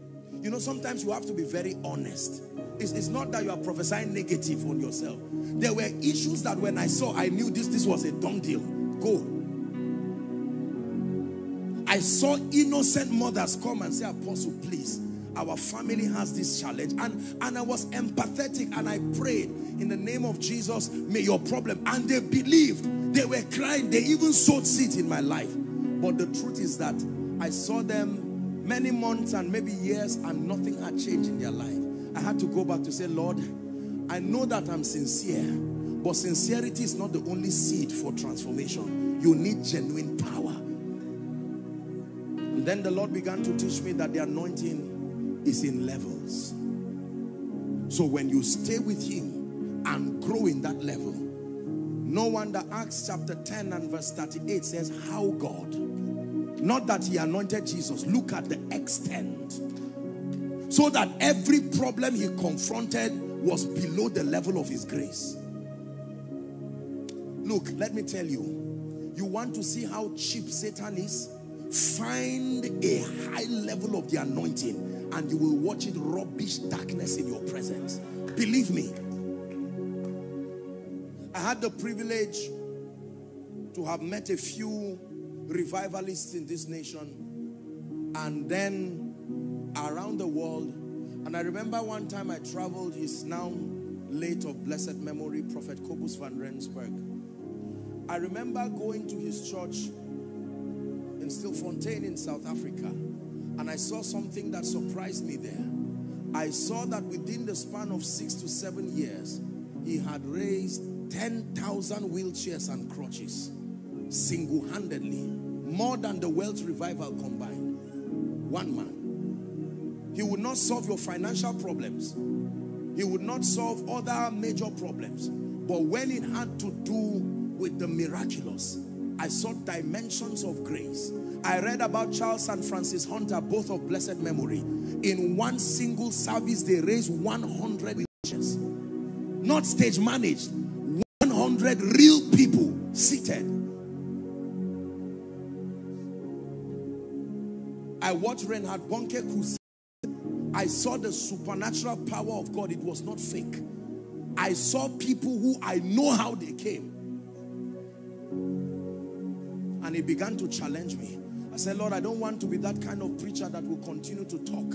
[SPEAKER 3] You know, sometimes you have to be very honest. It's, it's, not that you are prophesying negative on yourself. There were issues that when I saw, I knew this, this was a done deal. Go. I saw innocent mothers come and say, Apostle, please, our family has this challenge. And, and I was empathetic and I prayed in the name of Jesus, may your problem. And they believed. They were crying. They even sowed seeds in my life. But the truth is that I saw them many months and maybe years and nothing had changed in their life. I had to go back to say, Lord, I know that I'm sincere, but sincerity is not the only seed for transformation. You need genuine power. And then the Lord began to teach me that the anointing is in levels. So when you stay with him and grow in that level, no wonder Acts chapter 10 and verse 38 says, how God, not that he anointed Jesus, look at the extent. So that every problem he confronted was below the level of his grace. Look, let me tell you, you want to see how cheap Satan is? Find a high level of the anointing and you will watch it rubbish darkness in your presence. Believe me. I had the privilege to have met a few revivalists in this nation and then around the world. And I remember one time I traveled, he's now late of blessed memory, Prophet Kobus van Rensburg. I remember going to his church in Stilfontein in South Africa. And I saw something that surprised me there. I saw that within the span of six to seven years, he had raised 10,000 wheelchairs and crutches single-handedly, more than the Welsh Revival combined. One man. He would not solve your financial problems. He would not solve other major problems. But when it had to do with the miraculous, I saw dimensions of grace. I read about Charles and Francis Hunter, both of blessed memory. In one single service, they raised 100 wheelchairs. Not stage managed. 100 real people seated. I watched Reinhard Bonnke crusade. I saw the supernatural power of God. It was not fake. I saw people who I know how they came. And he began to challenge me. I said, Lord, I don't want to be that kind of preacher that will continue to talk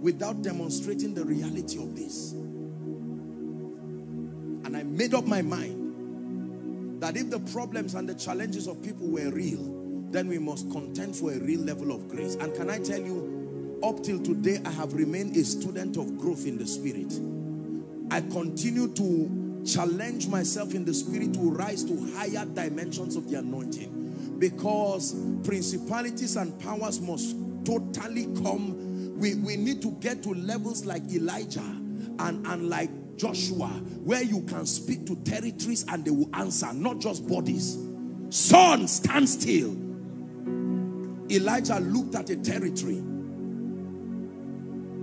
[SPEAKER 3] without demonstrating the reality of this. And I made up my mind that if the problems and the challenges of people were real, then we must contend for a real level of grace. And can I tell you, up till today, I have remained a student of growth in the spirit. I continue to challenge myself in the spirit to rise to higher dimensions of the anointing because principalities and powers must totally come. We, we need to get to levels like Elijah and, and like Joshua where you can speak to territories and they will answer, not just bodies. Son, stand still. Elijah looked at a territory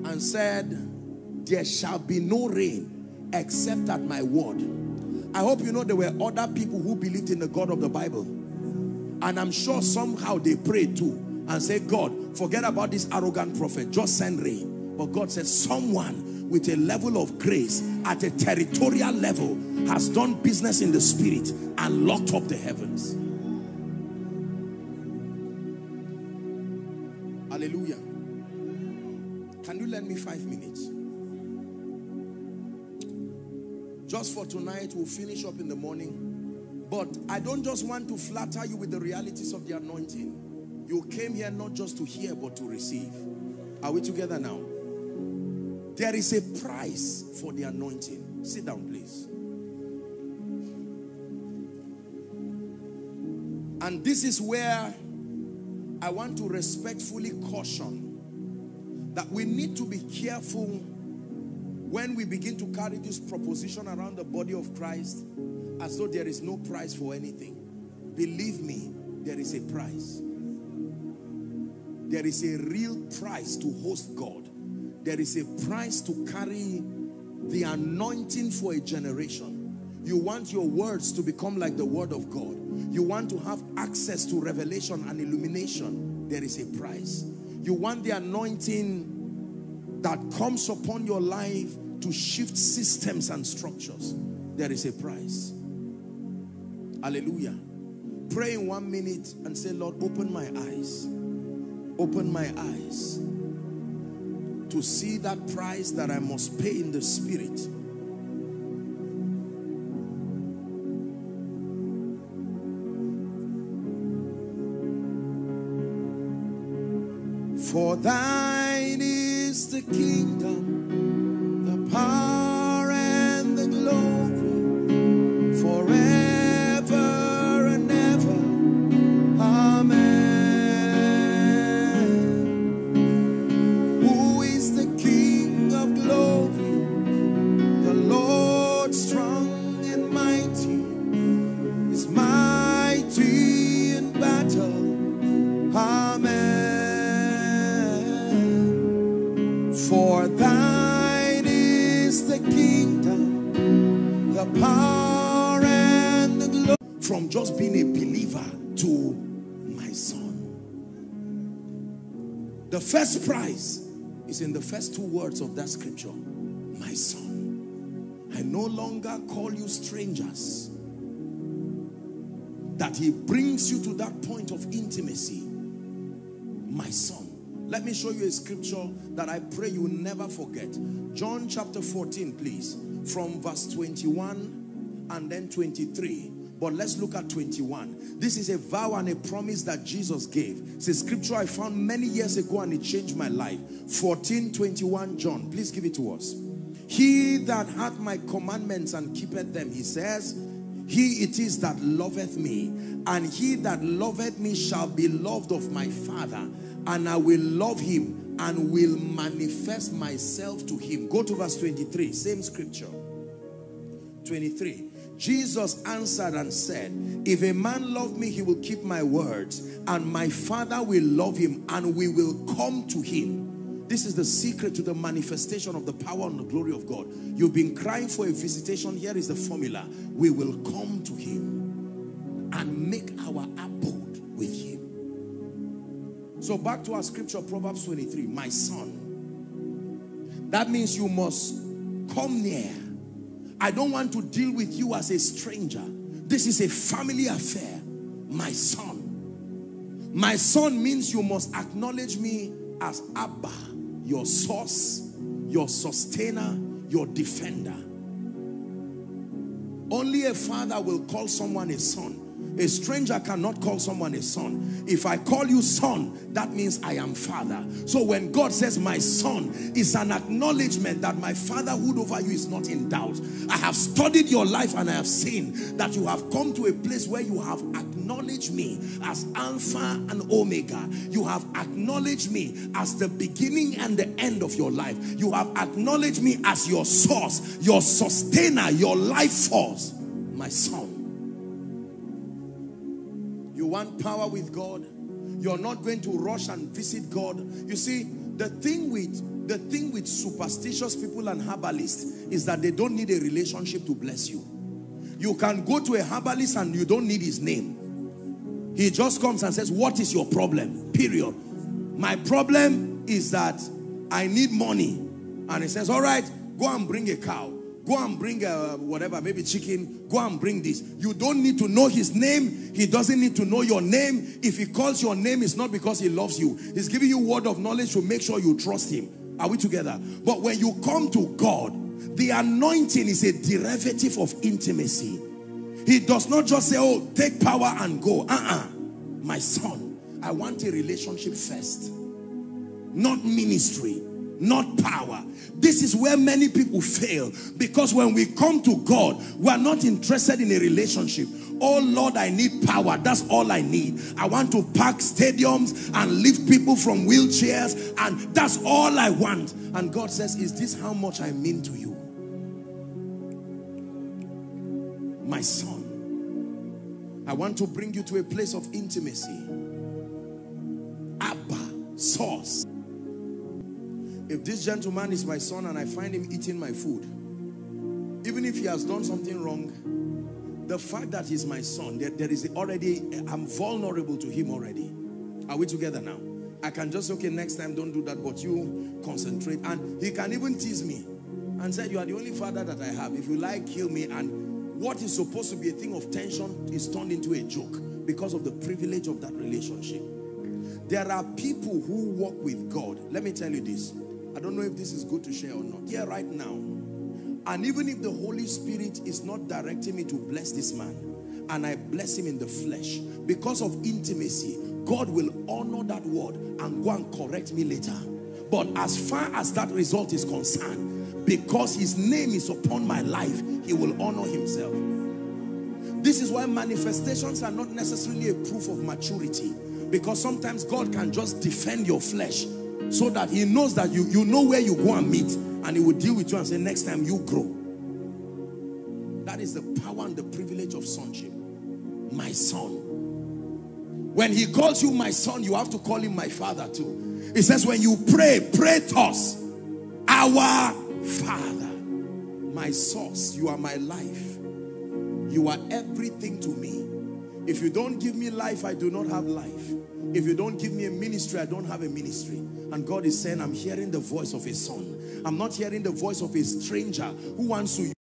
[SPEAKER 3] and said, there shall be no rain except at my word. I hope you know there were other people who believed in the God of the Bible. And I'm sure somehow they prayed too and said, God, forget about this arrogant prophet. Just send rain. But God said, someone with a level of grace at a territorial level has done business in the spirit and locked up the heavens. Just for tonight, we'll finish up in the morning. But I don't just want to flatter you with the realities of the anointing. You came here not just to hear, but to receive. Are we together now? There is a price for the anointing. Sit down, please. And this is where I want to respectfully caution that we need to be careful when we begin to carry this proposition around the body of Christ as though there is no price for anything. Believe me, there is a price. There is a real price to host God. There is a price to carry the anointing for a generation. You want your words to become like the word of God. You want to have access to revelation and illumination. There is a price. You want the anointing that comes upon your life to shift systems and structures, there is a price. Hallelujah. Pray in one minute and say, Lord, open my eyes. Open my eyes to see that price that I must pay in the spirit. For thine is the first prize is in the first two words of that scripture. My son. I no longer call you strangers. That he brings you to that point of intimacy. My son. Let me show you a scripture that I pray you never forget. John chapter 14, please. From verse 21 and then 23. But let's look at 21. This is a vow and a promise that Jesus gave. It's a scripture I found many years ago and it changed my life. 14, 21, John. Please give it to us. He that hath my commandments and keepeth them, he says, he it is that loveth me, and he that loveth me shall be loved of my Father, and I will love him and will manifest myself to him. Go to verse 23, same scripture. 23. Jesus answered and said, If a man love me, he will keep my words, and my Father will love him, and we will come to him. This is the secret to the manifestation of the power and the glory of God. You've been crying for a visitation. Here is the formula. We will come to him and make our abode with him. So back to our scripture, Proverbs 23. My son. That means you must come near. I don't want to deal with you as a stranger. This is a family affair. My son. My son means you must acknowledge me as Abba, your source, your sustainer, your defender. Only a father will call someone a son a stranger cannot call someone a son. If I call you son, that means I am father. So when God says my son, is an acknowledgement that my fatherhood over you is not in doubt. I have studied your life and I have seen that you have come to a place where you have acknowledged me as Alpha and Omega. You have acknowledged me as the beginning and the end of your life. You have acknowledged me as your source, your sustainer, your life force. My son want power with God, you're not going to rush and visit God. You see, the thing with the thing with superstitious people and herbalists is that they don't need a relationship to bless you. You can go to a herbalist and you don't need his name. He just comes and says, what is your problem? Period. My problem is that I need money. And he says, all right, go and bring a cow. Go and bring uh, whatever, maybe chicken. Go and bring this. You don't need to know his name. He doesn't need to know your name. If he calls your name, it's not because he loves you. He's giving you word of knowledge to make sure you trust him. Are we together? But when you come to God, the anointing is a derivative of intimacy. He does not just say, oh, take power and go. Uh-uh. My son, I want a relationship first. Not ministry not power. This is where many people fail because when we come to God, we are not interested in a relationship. Oh Lord, I need power. That's all I need. I want to park stadiums and lift people from wheelchairs, and that's all I want. And God says, Is this how much I mean to you? My son, I want to bring you to a place of intimacy. Abba, source. If this gentleman is my son and I find him eating my food, even if he has done something wrong, the fact that he's my son, there, there is already, I'm vulnerable to him already. Are we together now? I can just, okay, next time don't do that, but you concentrate. And he can even tease me and say, you are the only father that I have. If you like, kill me. And what is supposed to be a thing of tension is turned into a joke because of the privilege of that relationship. There are people who walk with God. Let me tell you this. I don't know if this is good to share or not. Here right now. And even if the Holy Spirit is not directing me to bless this man, and I bless him in the flesh, because of intimacy, God will honor that word and go and correct me later. But as far as that result is concerned, because his name is upon my life, he will honor himself. This is why manifestations are not necessarily a proof of maturity. Because sometimes God can just defend your flesh so that he knows that you, you know where you go and meet and he will deal with you and say, next time you grow. That is the power and the privilege of sonship. My son. When he calls you my son, you have to call him my father too. He says, when you pray, pray to us. Our father, my source, you are my life. You are everything to me. If you don't give me life, I do not have life. If you don't give me a ministry, I don't have a ministry. And God is saying, I'm hearing the voice of a son. I'm not hearing the voice of a stranger who wants to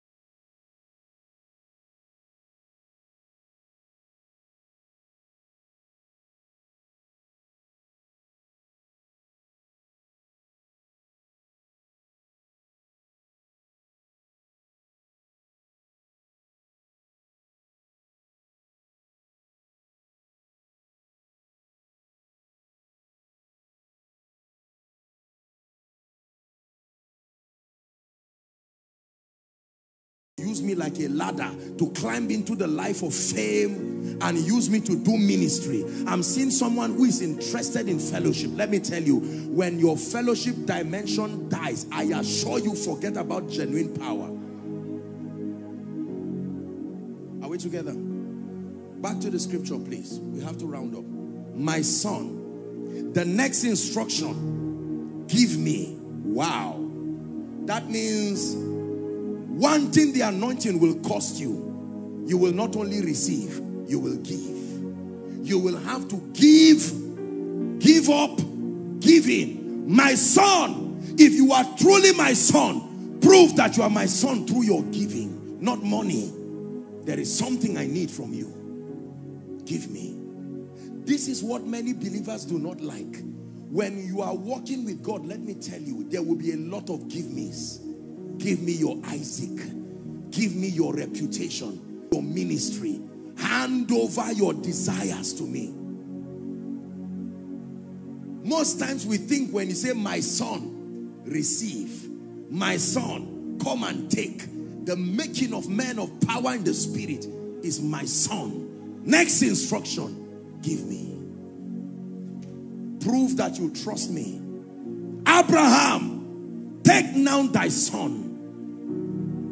[SPEAKER 3] me like a ladder to climb into the life of fame and use me to do ministry. I'm seeing someone who is interested in fellowship. Let me tell you, when your fellowship dimension dies, I assure you forget about genuine power. Are we together? Back to the scripture, please. We have to round up. My son, the next instruction, give me. Wow. That means Wanting the anointing will cost you. You will not only receive, you will give. You will have to give Give up give in. My son, if you are truly my son, prove that you are my son through your giving, not money. There is something I need from you. Give me. This is what many believers do not like. When you are walking with God, let me tell you, there will be a lot of give me's. Give me your Isaac. Give me your reputation, your ministry. Hand over your desires to me. Most times we think when you say, my son, receive. My son, come and take. The making of men of power in the spirit is my son. Next instruction, give me. Prove that you trust me. Abraham, take now thy son.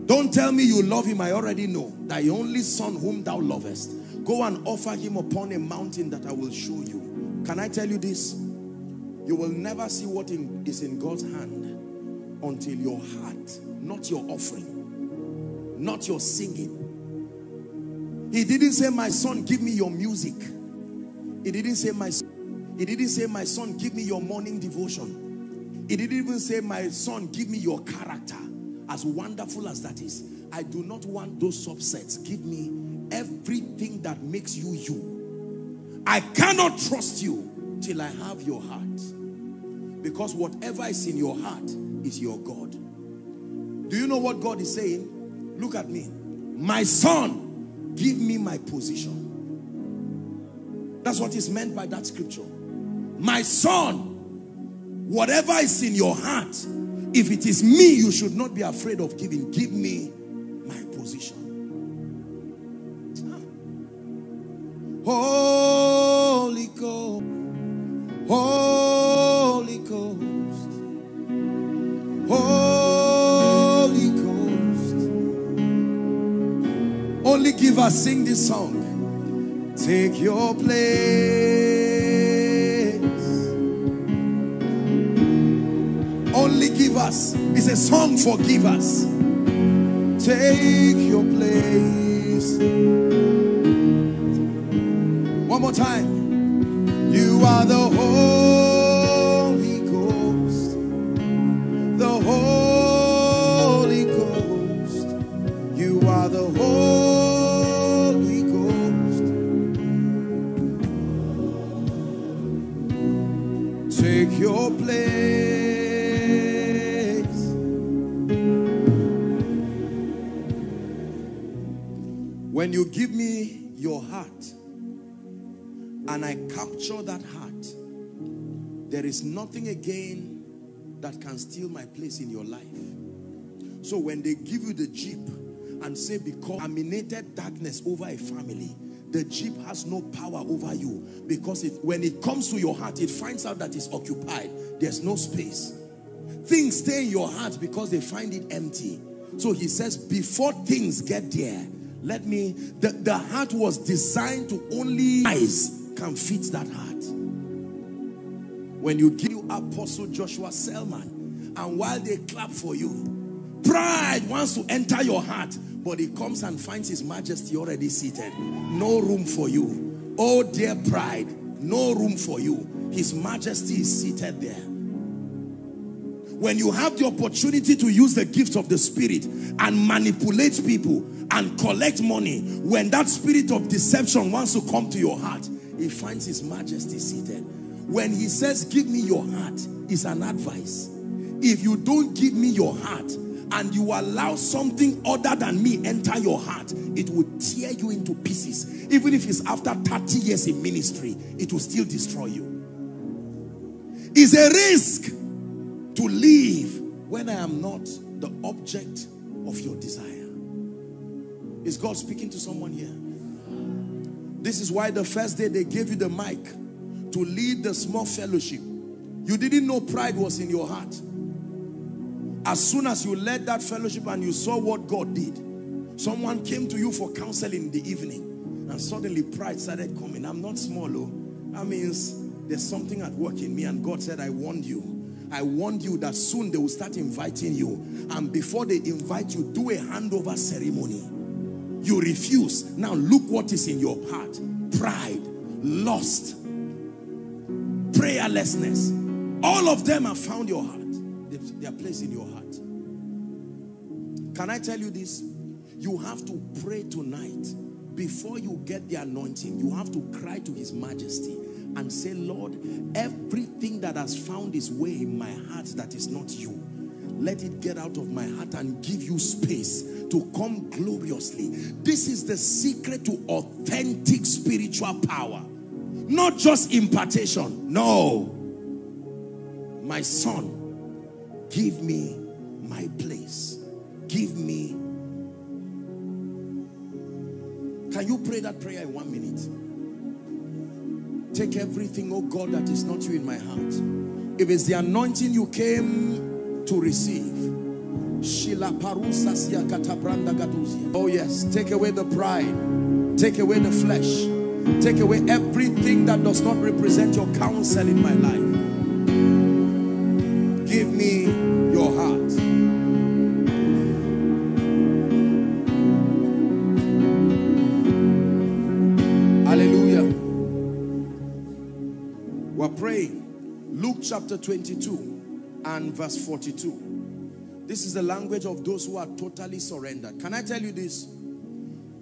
[SPEAKER 3] Don't tell me you love him. I already know. Thy only son whom thou lovest. Go and offer him upon a mountain that I will show you. Can I tell you this? You will never see what in, is in God's hand until your heart, not your offering, not your singing. He didn't say, my son, give me your music. He didn't say, my he didn't say, my son, give me your morning devotion. He didn't even say, my son, give me your character. As wonderful as that is, I do not want those subsets. Give me everything that makes you you. I cannot trust you till I have your heart. Because whatever is in your heart is your God. Do you know what God is saying? Look at me. My son, give me my position. That's what is meant by that scripture. My son, whatever is in your heart, if it is me, you should not be afraid of giving. Give me my position. Ah. Holy Ghost, Holy Ghost, Holy Ghost. Only give us sing this song. Take your place. Us. It's a song for givers. Take your place. One more time. You are the Holy is nothing again that can steal my place in your life. So when they give you the jeep and say because dominated darkness over a family, the jeep has no power over you because it, when it comes to your heart, it finds out that it's occupied. There's no space. Things stay in your heart because they find it empty. So he says, before things get there, let me, the, the heart was designed to only eyes can fit that heart. When you give Apostle Joshua Selman, and while they clap for you, pride wants to enter your heart, but he comes and finds his majesty already seated. No room for you. Oh dear pride, no room for you. His majesty is seated there. When you have the opportunity to use the gift of the spirit and manipulate people and collect money, when that spirit of deception wants to come to your heart, he finds his majesty seated. When he says, give me your heart, is an advice. If you don't give me your heart and you allow something other than me enter your heart, it will tear you into pieces. Even if it's after 30 years in ministry, it will still destroy you. It's a risk to live when I am not the object of your desire. Is God speaking to someone here? This is why the first day they gave you the mic to lead the small fellowship. You didn't know pride was in your heart. As soon as you led that fellowship and you saw what God did, someone came to you for counseling in the evening and suddenly pride started coming. I'm not small, oh. That means there's something at work in me and God said, I warned you. I warned you that soon they will start inviting you. And before they invite you, do a handover ceremony. You refuse. Now look what is in your heart. Pride, lust, prayerlessness. All of them have found your heart. They are placed in your heart. Can I tell you this? You have to pray tonight. Before you get the anointing, you have to cry to his majesty and say, Lord, everything that has found its way in my heart that is not you, let it get out of my heart and give you space to come gloriously. This is the secret to authentic spiritual power. Not just impartation. No. My son, give me my place. Give me. Can you pray that prayer in one minute? Take everything, oh God, that is not you in my heart. If it's the anointing you came to receive, Oh yes, take away the pride. Take away the flesh. Take away everything that does not represent your counsel in my life. Give me your heart. Hallelujah. We're praying. Luke chapter 22 and verse 42. This is the language of those who are totally surrendered. Can I tell you this?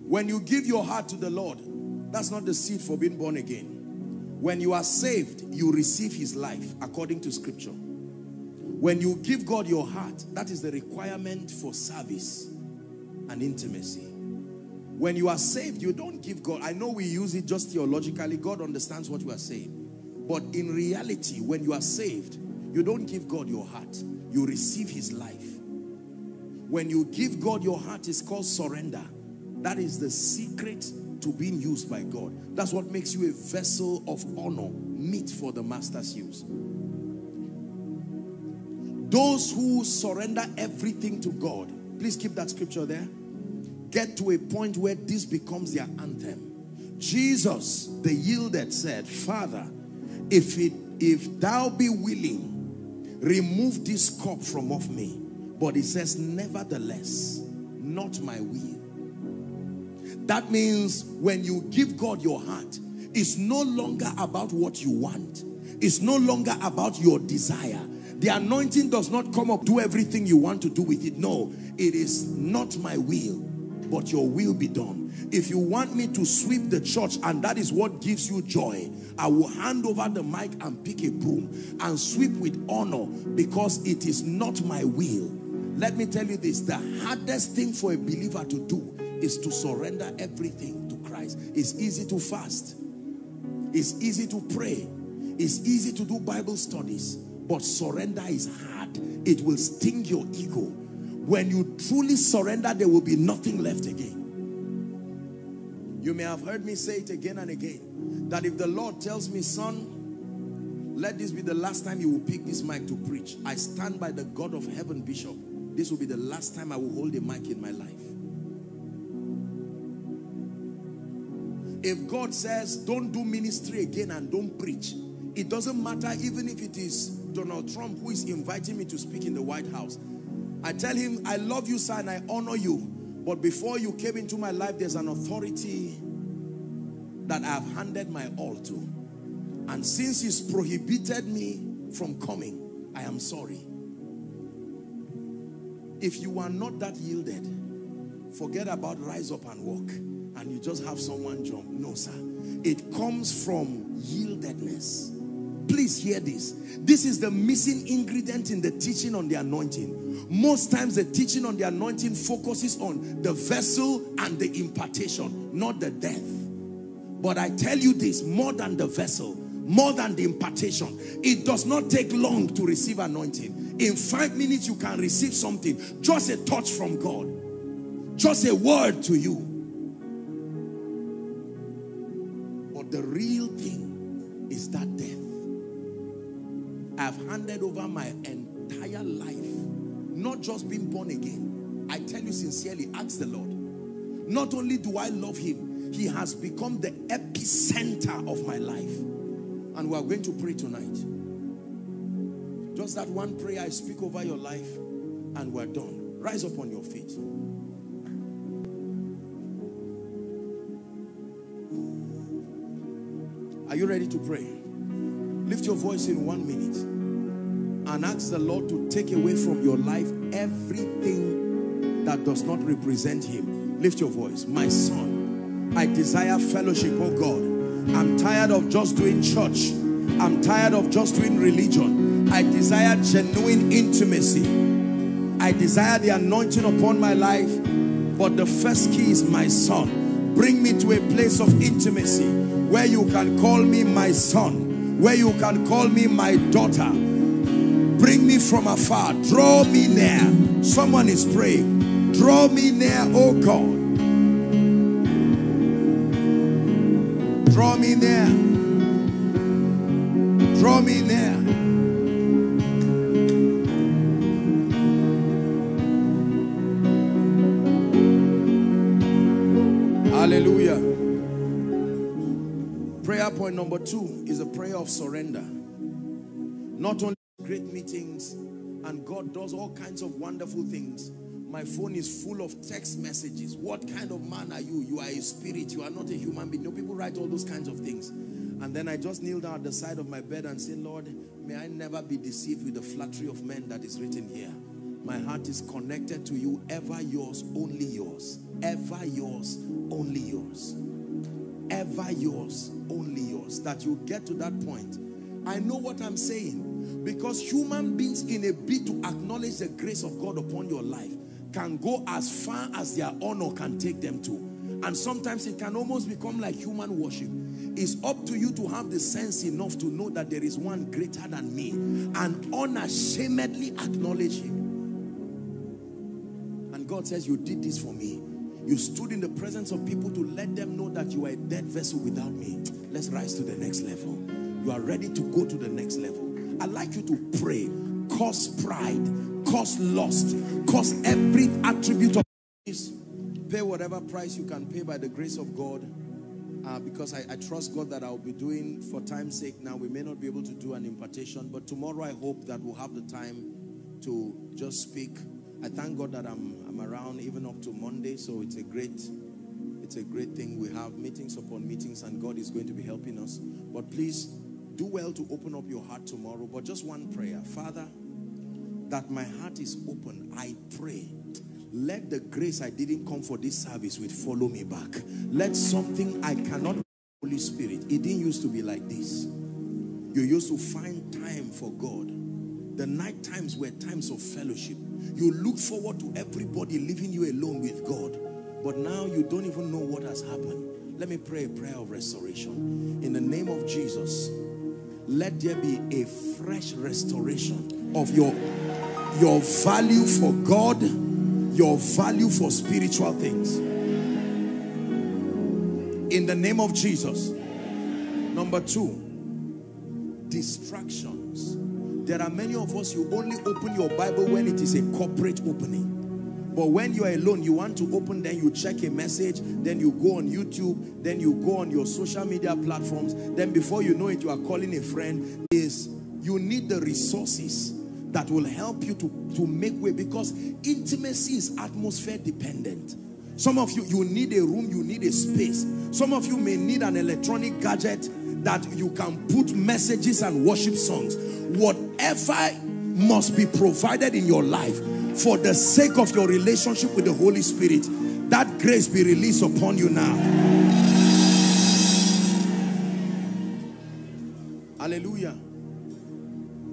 [SPEAKER 3] When you give your heart to the Lord, that's not the seed for being born again. When you are saved, you receive his life according to scripture. When you give God your heart, that is the requirement for service and intimacy. When you are saved, you don't give God. I know we use it just theologically. God understands what we are saying. But in reality, when you are saved, you don't give God your heart. You receive his life. When you give God your heart, it's called surrender. That is the secret to being used by God. That's what makes you a vessel of honor, meet for the master's use. Those who surrender everything to God, please keep that scripture there, get to a point where this becomes their anthem. Jesus, the yielded, said, Father, if, it, if thou be willing, remove this cup from off me. But he says, nevertheless, not my will. That means when you give God your heart, it's no longer about what you want. It's no longer about your desire. The anointing does not come up, do everything you want to do with it. No, it is not my will, but your will be done. If you want me to sweep the church and that is what gives you joy, I will hand over the mic and pick a broom and sweep with honor because it is not my will let me tell you this, the hardest thing for a believer to do is to surrender everything to Christ. It's easy to fast. It's easy to pray. It's easy to do Bible studies. But surrender is hard. It will sting your ego. When you truly surrender, there will be nothing left again. You may have heard me say it again and again. That if the Lord tells me, son, let this be the last time you will pick this mic to preach. I stand by the God of heaven, Bishop this will be the last time I will hold a mic in my life. If God says, don't do ministry again and don't preach, it doesn't matter even if it is Donald Trump who is inviting me to speak in the White House. I tell him, I love you, sir, and I honor you. But before you came into my life, there's an authority that I have handed my all to. And since he's prohibited me from coming, I am sorry. If you are not that yielded, forget about rise up and walk and you just have someone jump. No, sir. It comes from yieldedness. Please hear this. This is the missing ingredient in the teaching on the anointing. Most times the teaching on the anointing focuses on the vessel and the impartation, not the death. But I tell you this, more than the vessel, more than the impartation, it does not take long to receive anointing. In five minutes, you can receive something. Just a touch from God. Just a word to you. The real thing is that death. I've handed over my entire life. Not just being born again. I tell you sincerely, ask the Lord. Not only do I love him, he has become the epicenter of my life. And we are going to pray tonight. Just that one prayer I speak over your life and we're done. Rise up on your feet. Are you ready to pray? Lift your voice in one minute and ask the Lord to take away from your life everything that does not represent him. Lift your voice. My son, I desire fellowship, oh God. I'm tired of just doing church. I'm tired of just doing religion. I desire genuine intimacy. I desire the anointing upon my life. But the first key is my son. Bring me to a place of intimacy where you can call me my son, where you can call me my daughter. Bring me from afar. Draw me near. Someone is praying. Draw me near, oh God. Draw me near. Draw me near. Point number two is a prayer of surrender. Not only great meetings and God does all kinds of wonderful things. My phone is full of text messages. What kind of man are you? You are a spirit. You are not a human being. No, people write all those kinds of things. And then I just kneel down at the side of my bed and say, Lord, may I never be deceived with the flattery of men that is written here. My heart is connected to you, ever yours, only yours. Ever yours, only yours. Ever yours, only yours. That you get to that point. I know what I'm saying. Because human beings, in a bid to acknowledge the grace of God upon your life, can go as far as their honor can take them to. And sometimes it can almost become like human worship. It's up to you to have the sense enough to know that there is one greater than me and unashamedly acknowledge him. And God says, you did this for me. You stood in the presence of people to let them know that you are a dead vessel without me. Let's rise to the next level. You are ready to go to the next level. I'd like you to pray. Cause pride, cause lust, cause every attribute of this. Pay whatever price you can pay by the grace of God. Uh, because I, I trust God that I'll be doing for time's sake now. We may not be able to do an impartation, but tomorrow I hope that we'll have the time to just speak. I thank God that I'm, I'm around even up to Monday, so it's a great it's a great thing. We have meetings upon meetings, and God is going to be helping us. But please do well to open up your heart tomorrow. But just one prayer. Father, that my heart is open, I pray. Let the grace I didn't come for this service with follow me back. Let something I cannot, Holy Spirit, it didn't used to be like this. You used to find time for God. The night times were times of fellowship. You look forward to everybody leaving you alone with God. But now you don't even know what has happened. Let me pray a prayer of restoration. In the name of Jesus, let there be a fresh restoration of your, your value for God, your value for spiritual things. In the name of Jesus. Number two, distractions. There are many of us, you only open your Bible when it is a corporate opening. But when you are alone, you want to open, then you check a message, then you go on YouTube, then you go on your social media platforms. Then before you know it, you are calling a friend. Is you need the resources that will help you to, to make way because intimacy is atmosphere dependent. Some of you, you need a room, you need a space. Some of you may need an electronic gadget that you can put messages and worship songs. Whatever must be provided in your life for the sake of your relationship with the Holy Spirit, that grace be released upon you now. Hallelujah.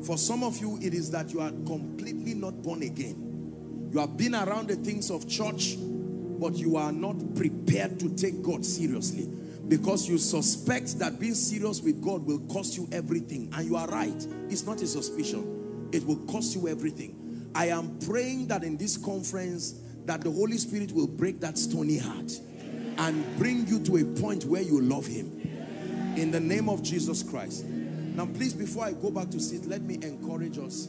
[SPEAKER 3] For some of you, it is that you are completely not born again. You have been around the things of church, but you are not prepared to take God seriously because you suspect that being serious with God will cost you everything. And you are right. It's not a suspicion. It will cost you everything. I am praying that in this conference that the Holy Spirit will break that stony heart and bring you to a point where you love him. In the name of Jesus Christ. Now, please, before I go back to sit, let me encourage us.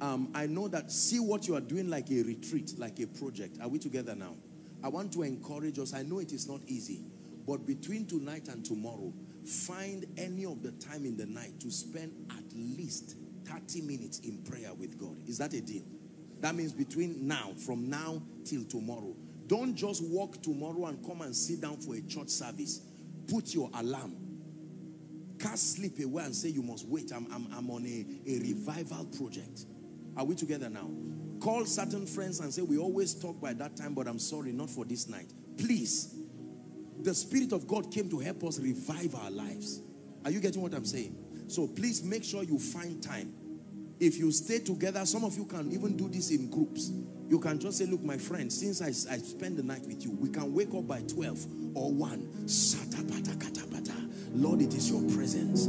[SPEAKER 3] Um, I know that see what you are doing like a retreat, like a project. Are we together now? I want to encourage us. I know it is not easy, but between tonight and tomorrow, find any of the time in the night to spend at least 30 minutes in prayer with God. Is that a deal? That means between now, from now till tomorrow. Don't just walk tomorrow and come and sit down for a church service. Put your alarm cast sleep away and say you must wait. I'm, I'm, I'm on a, a revival project. Are we together now? Call certain friends and say, we always talk by that time, but I'm sorry, not for this night. Please. The Spirit of God came to help us revive our lives. Are you getting what I'm saying? So please make sure you find time. If you stay together, some of you can even do this in groups. You can just say, look, my friend, since I, I spend the night with you, we can wake up by 12 or 1. Lord, it is your presence.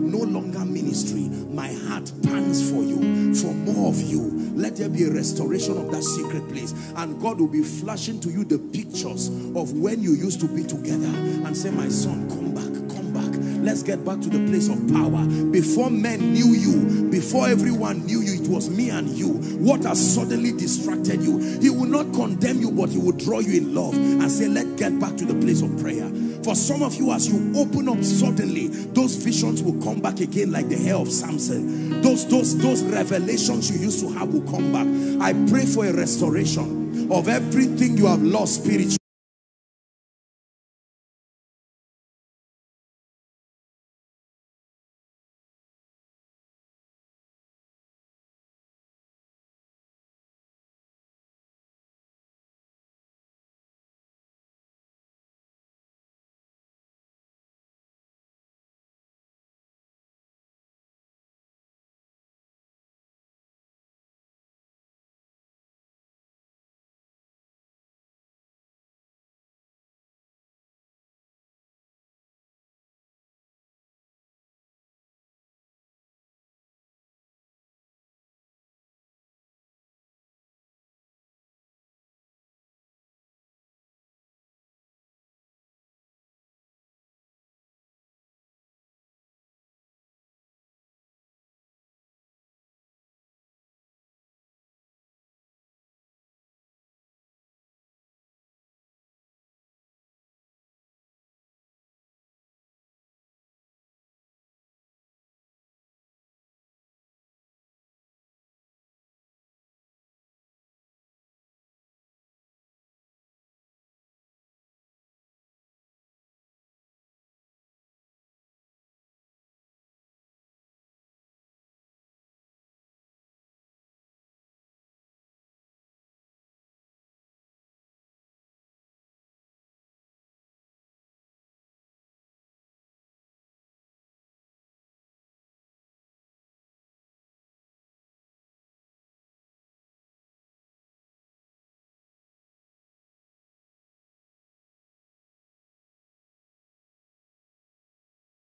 [SPEAKER 3] No longer ministry. My heart pants for you, for more of you. Let there be a restoration of that secret place. And God will be flashing to you the pictures of when you used to be together and say, my son, come. Let's get back to the place of power. Before men knew you, before everyone knew you, it was me and you. What has suddenly distracted you? He will not condemn you, but he will draw you in love and say, let's get back to the place of prayer. For some of you, as you open up suddenly, those visions will come back again like the hair of Samson. Those, those, those revelations you used to have will come back. I pray for a restoration of everything you have lost spiritually.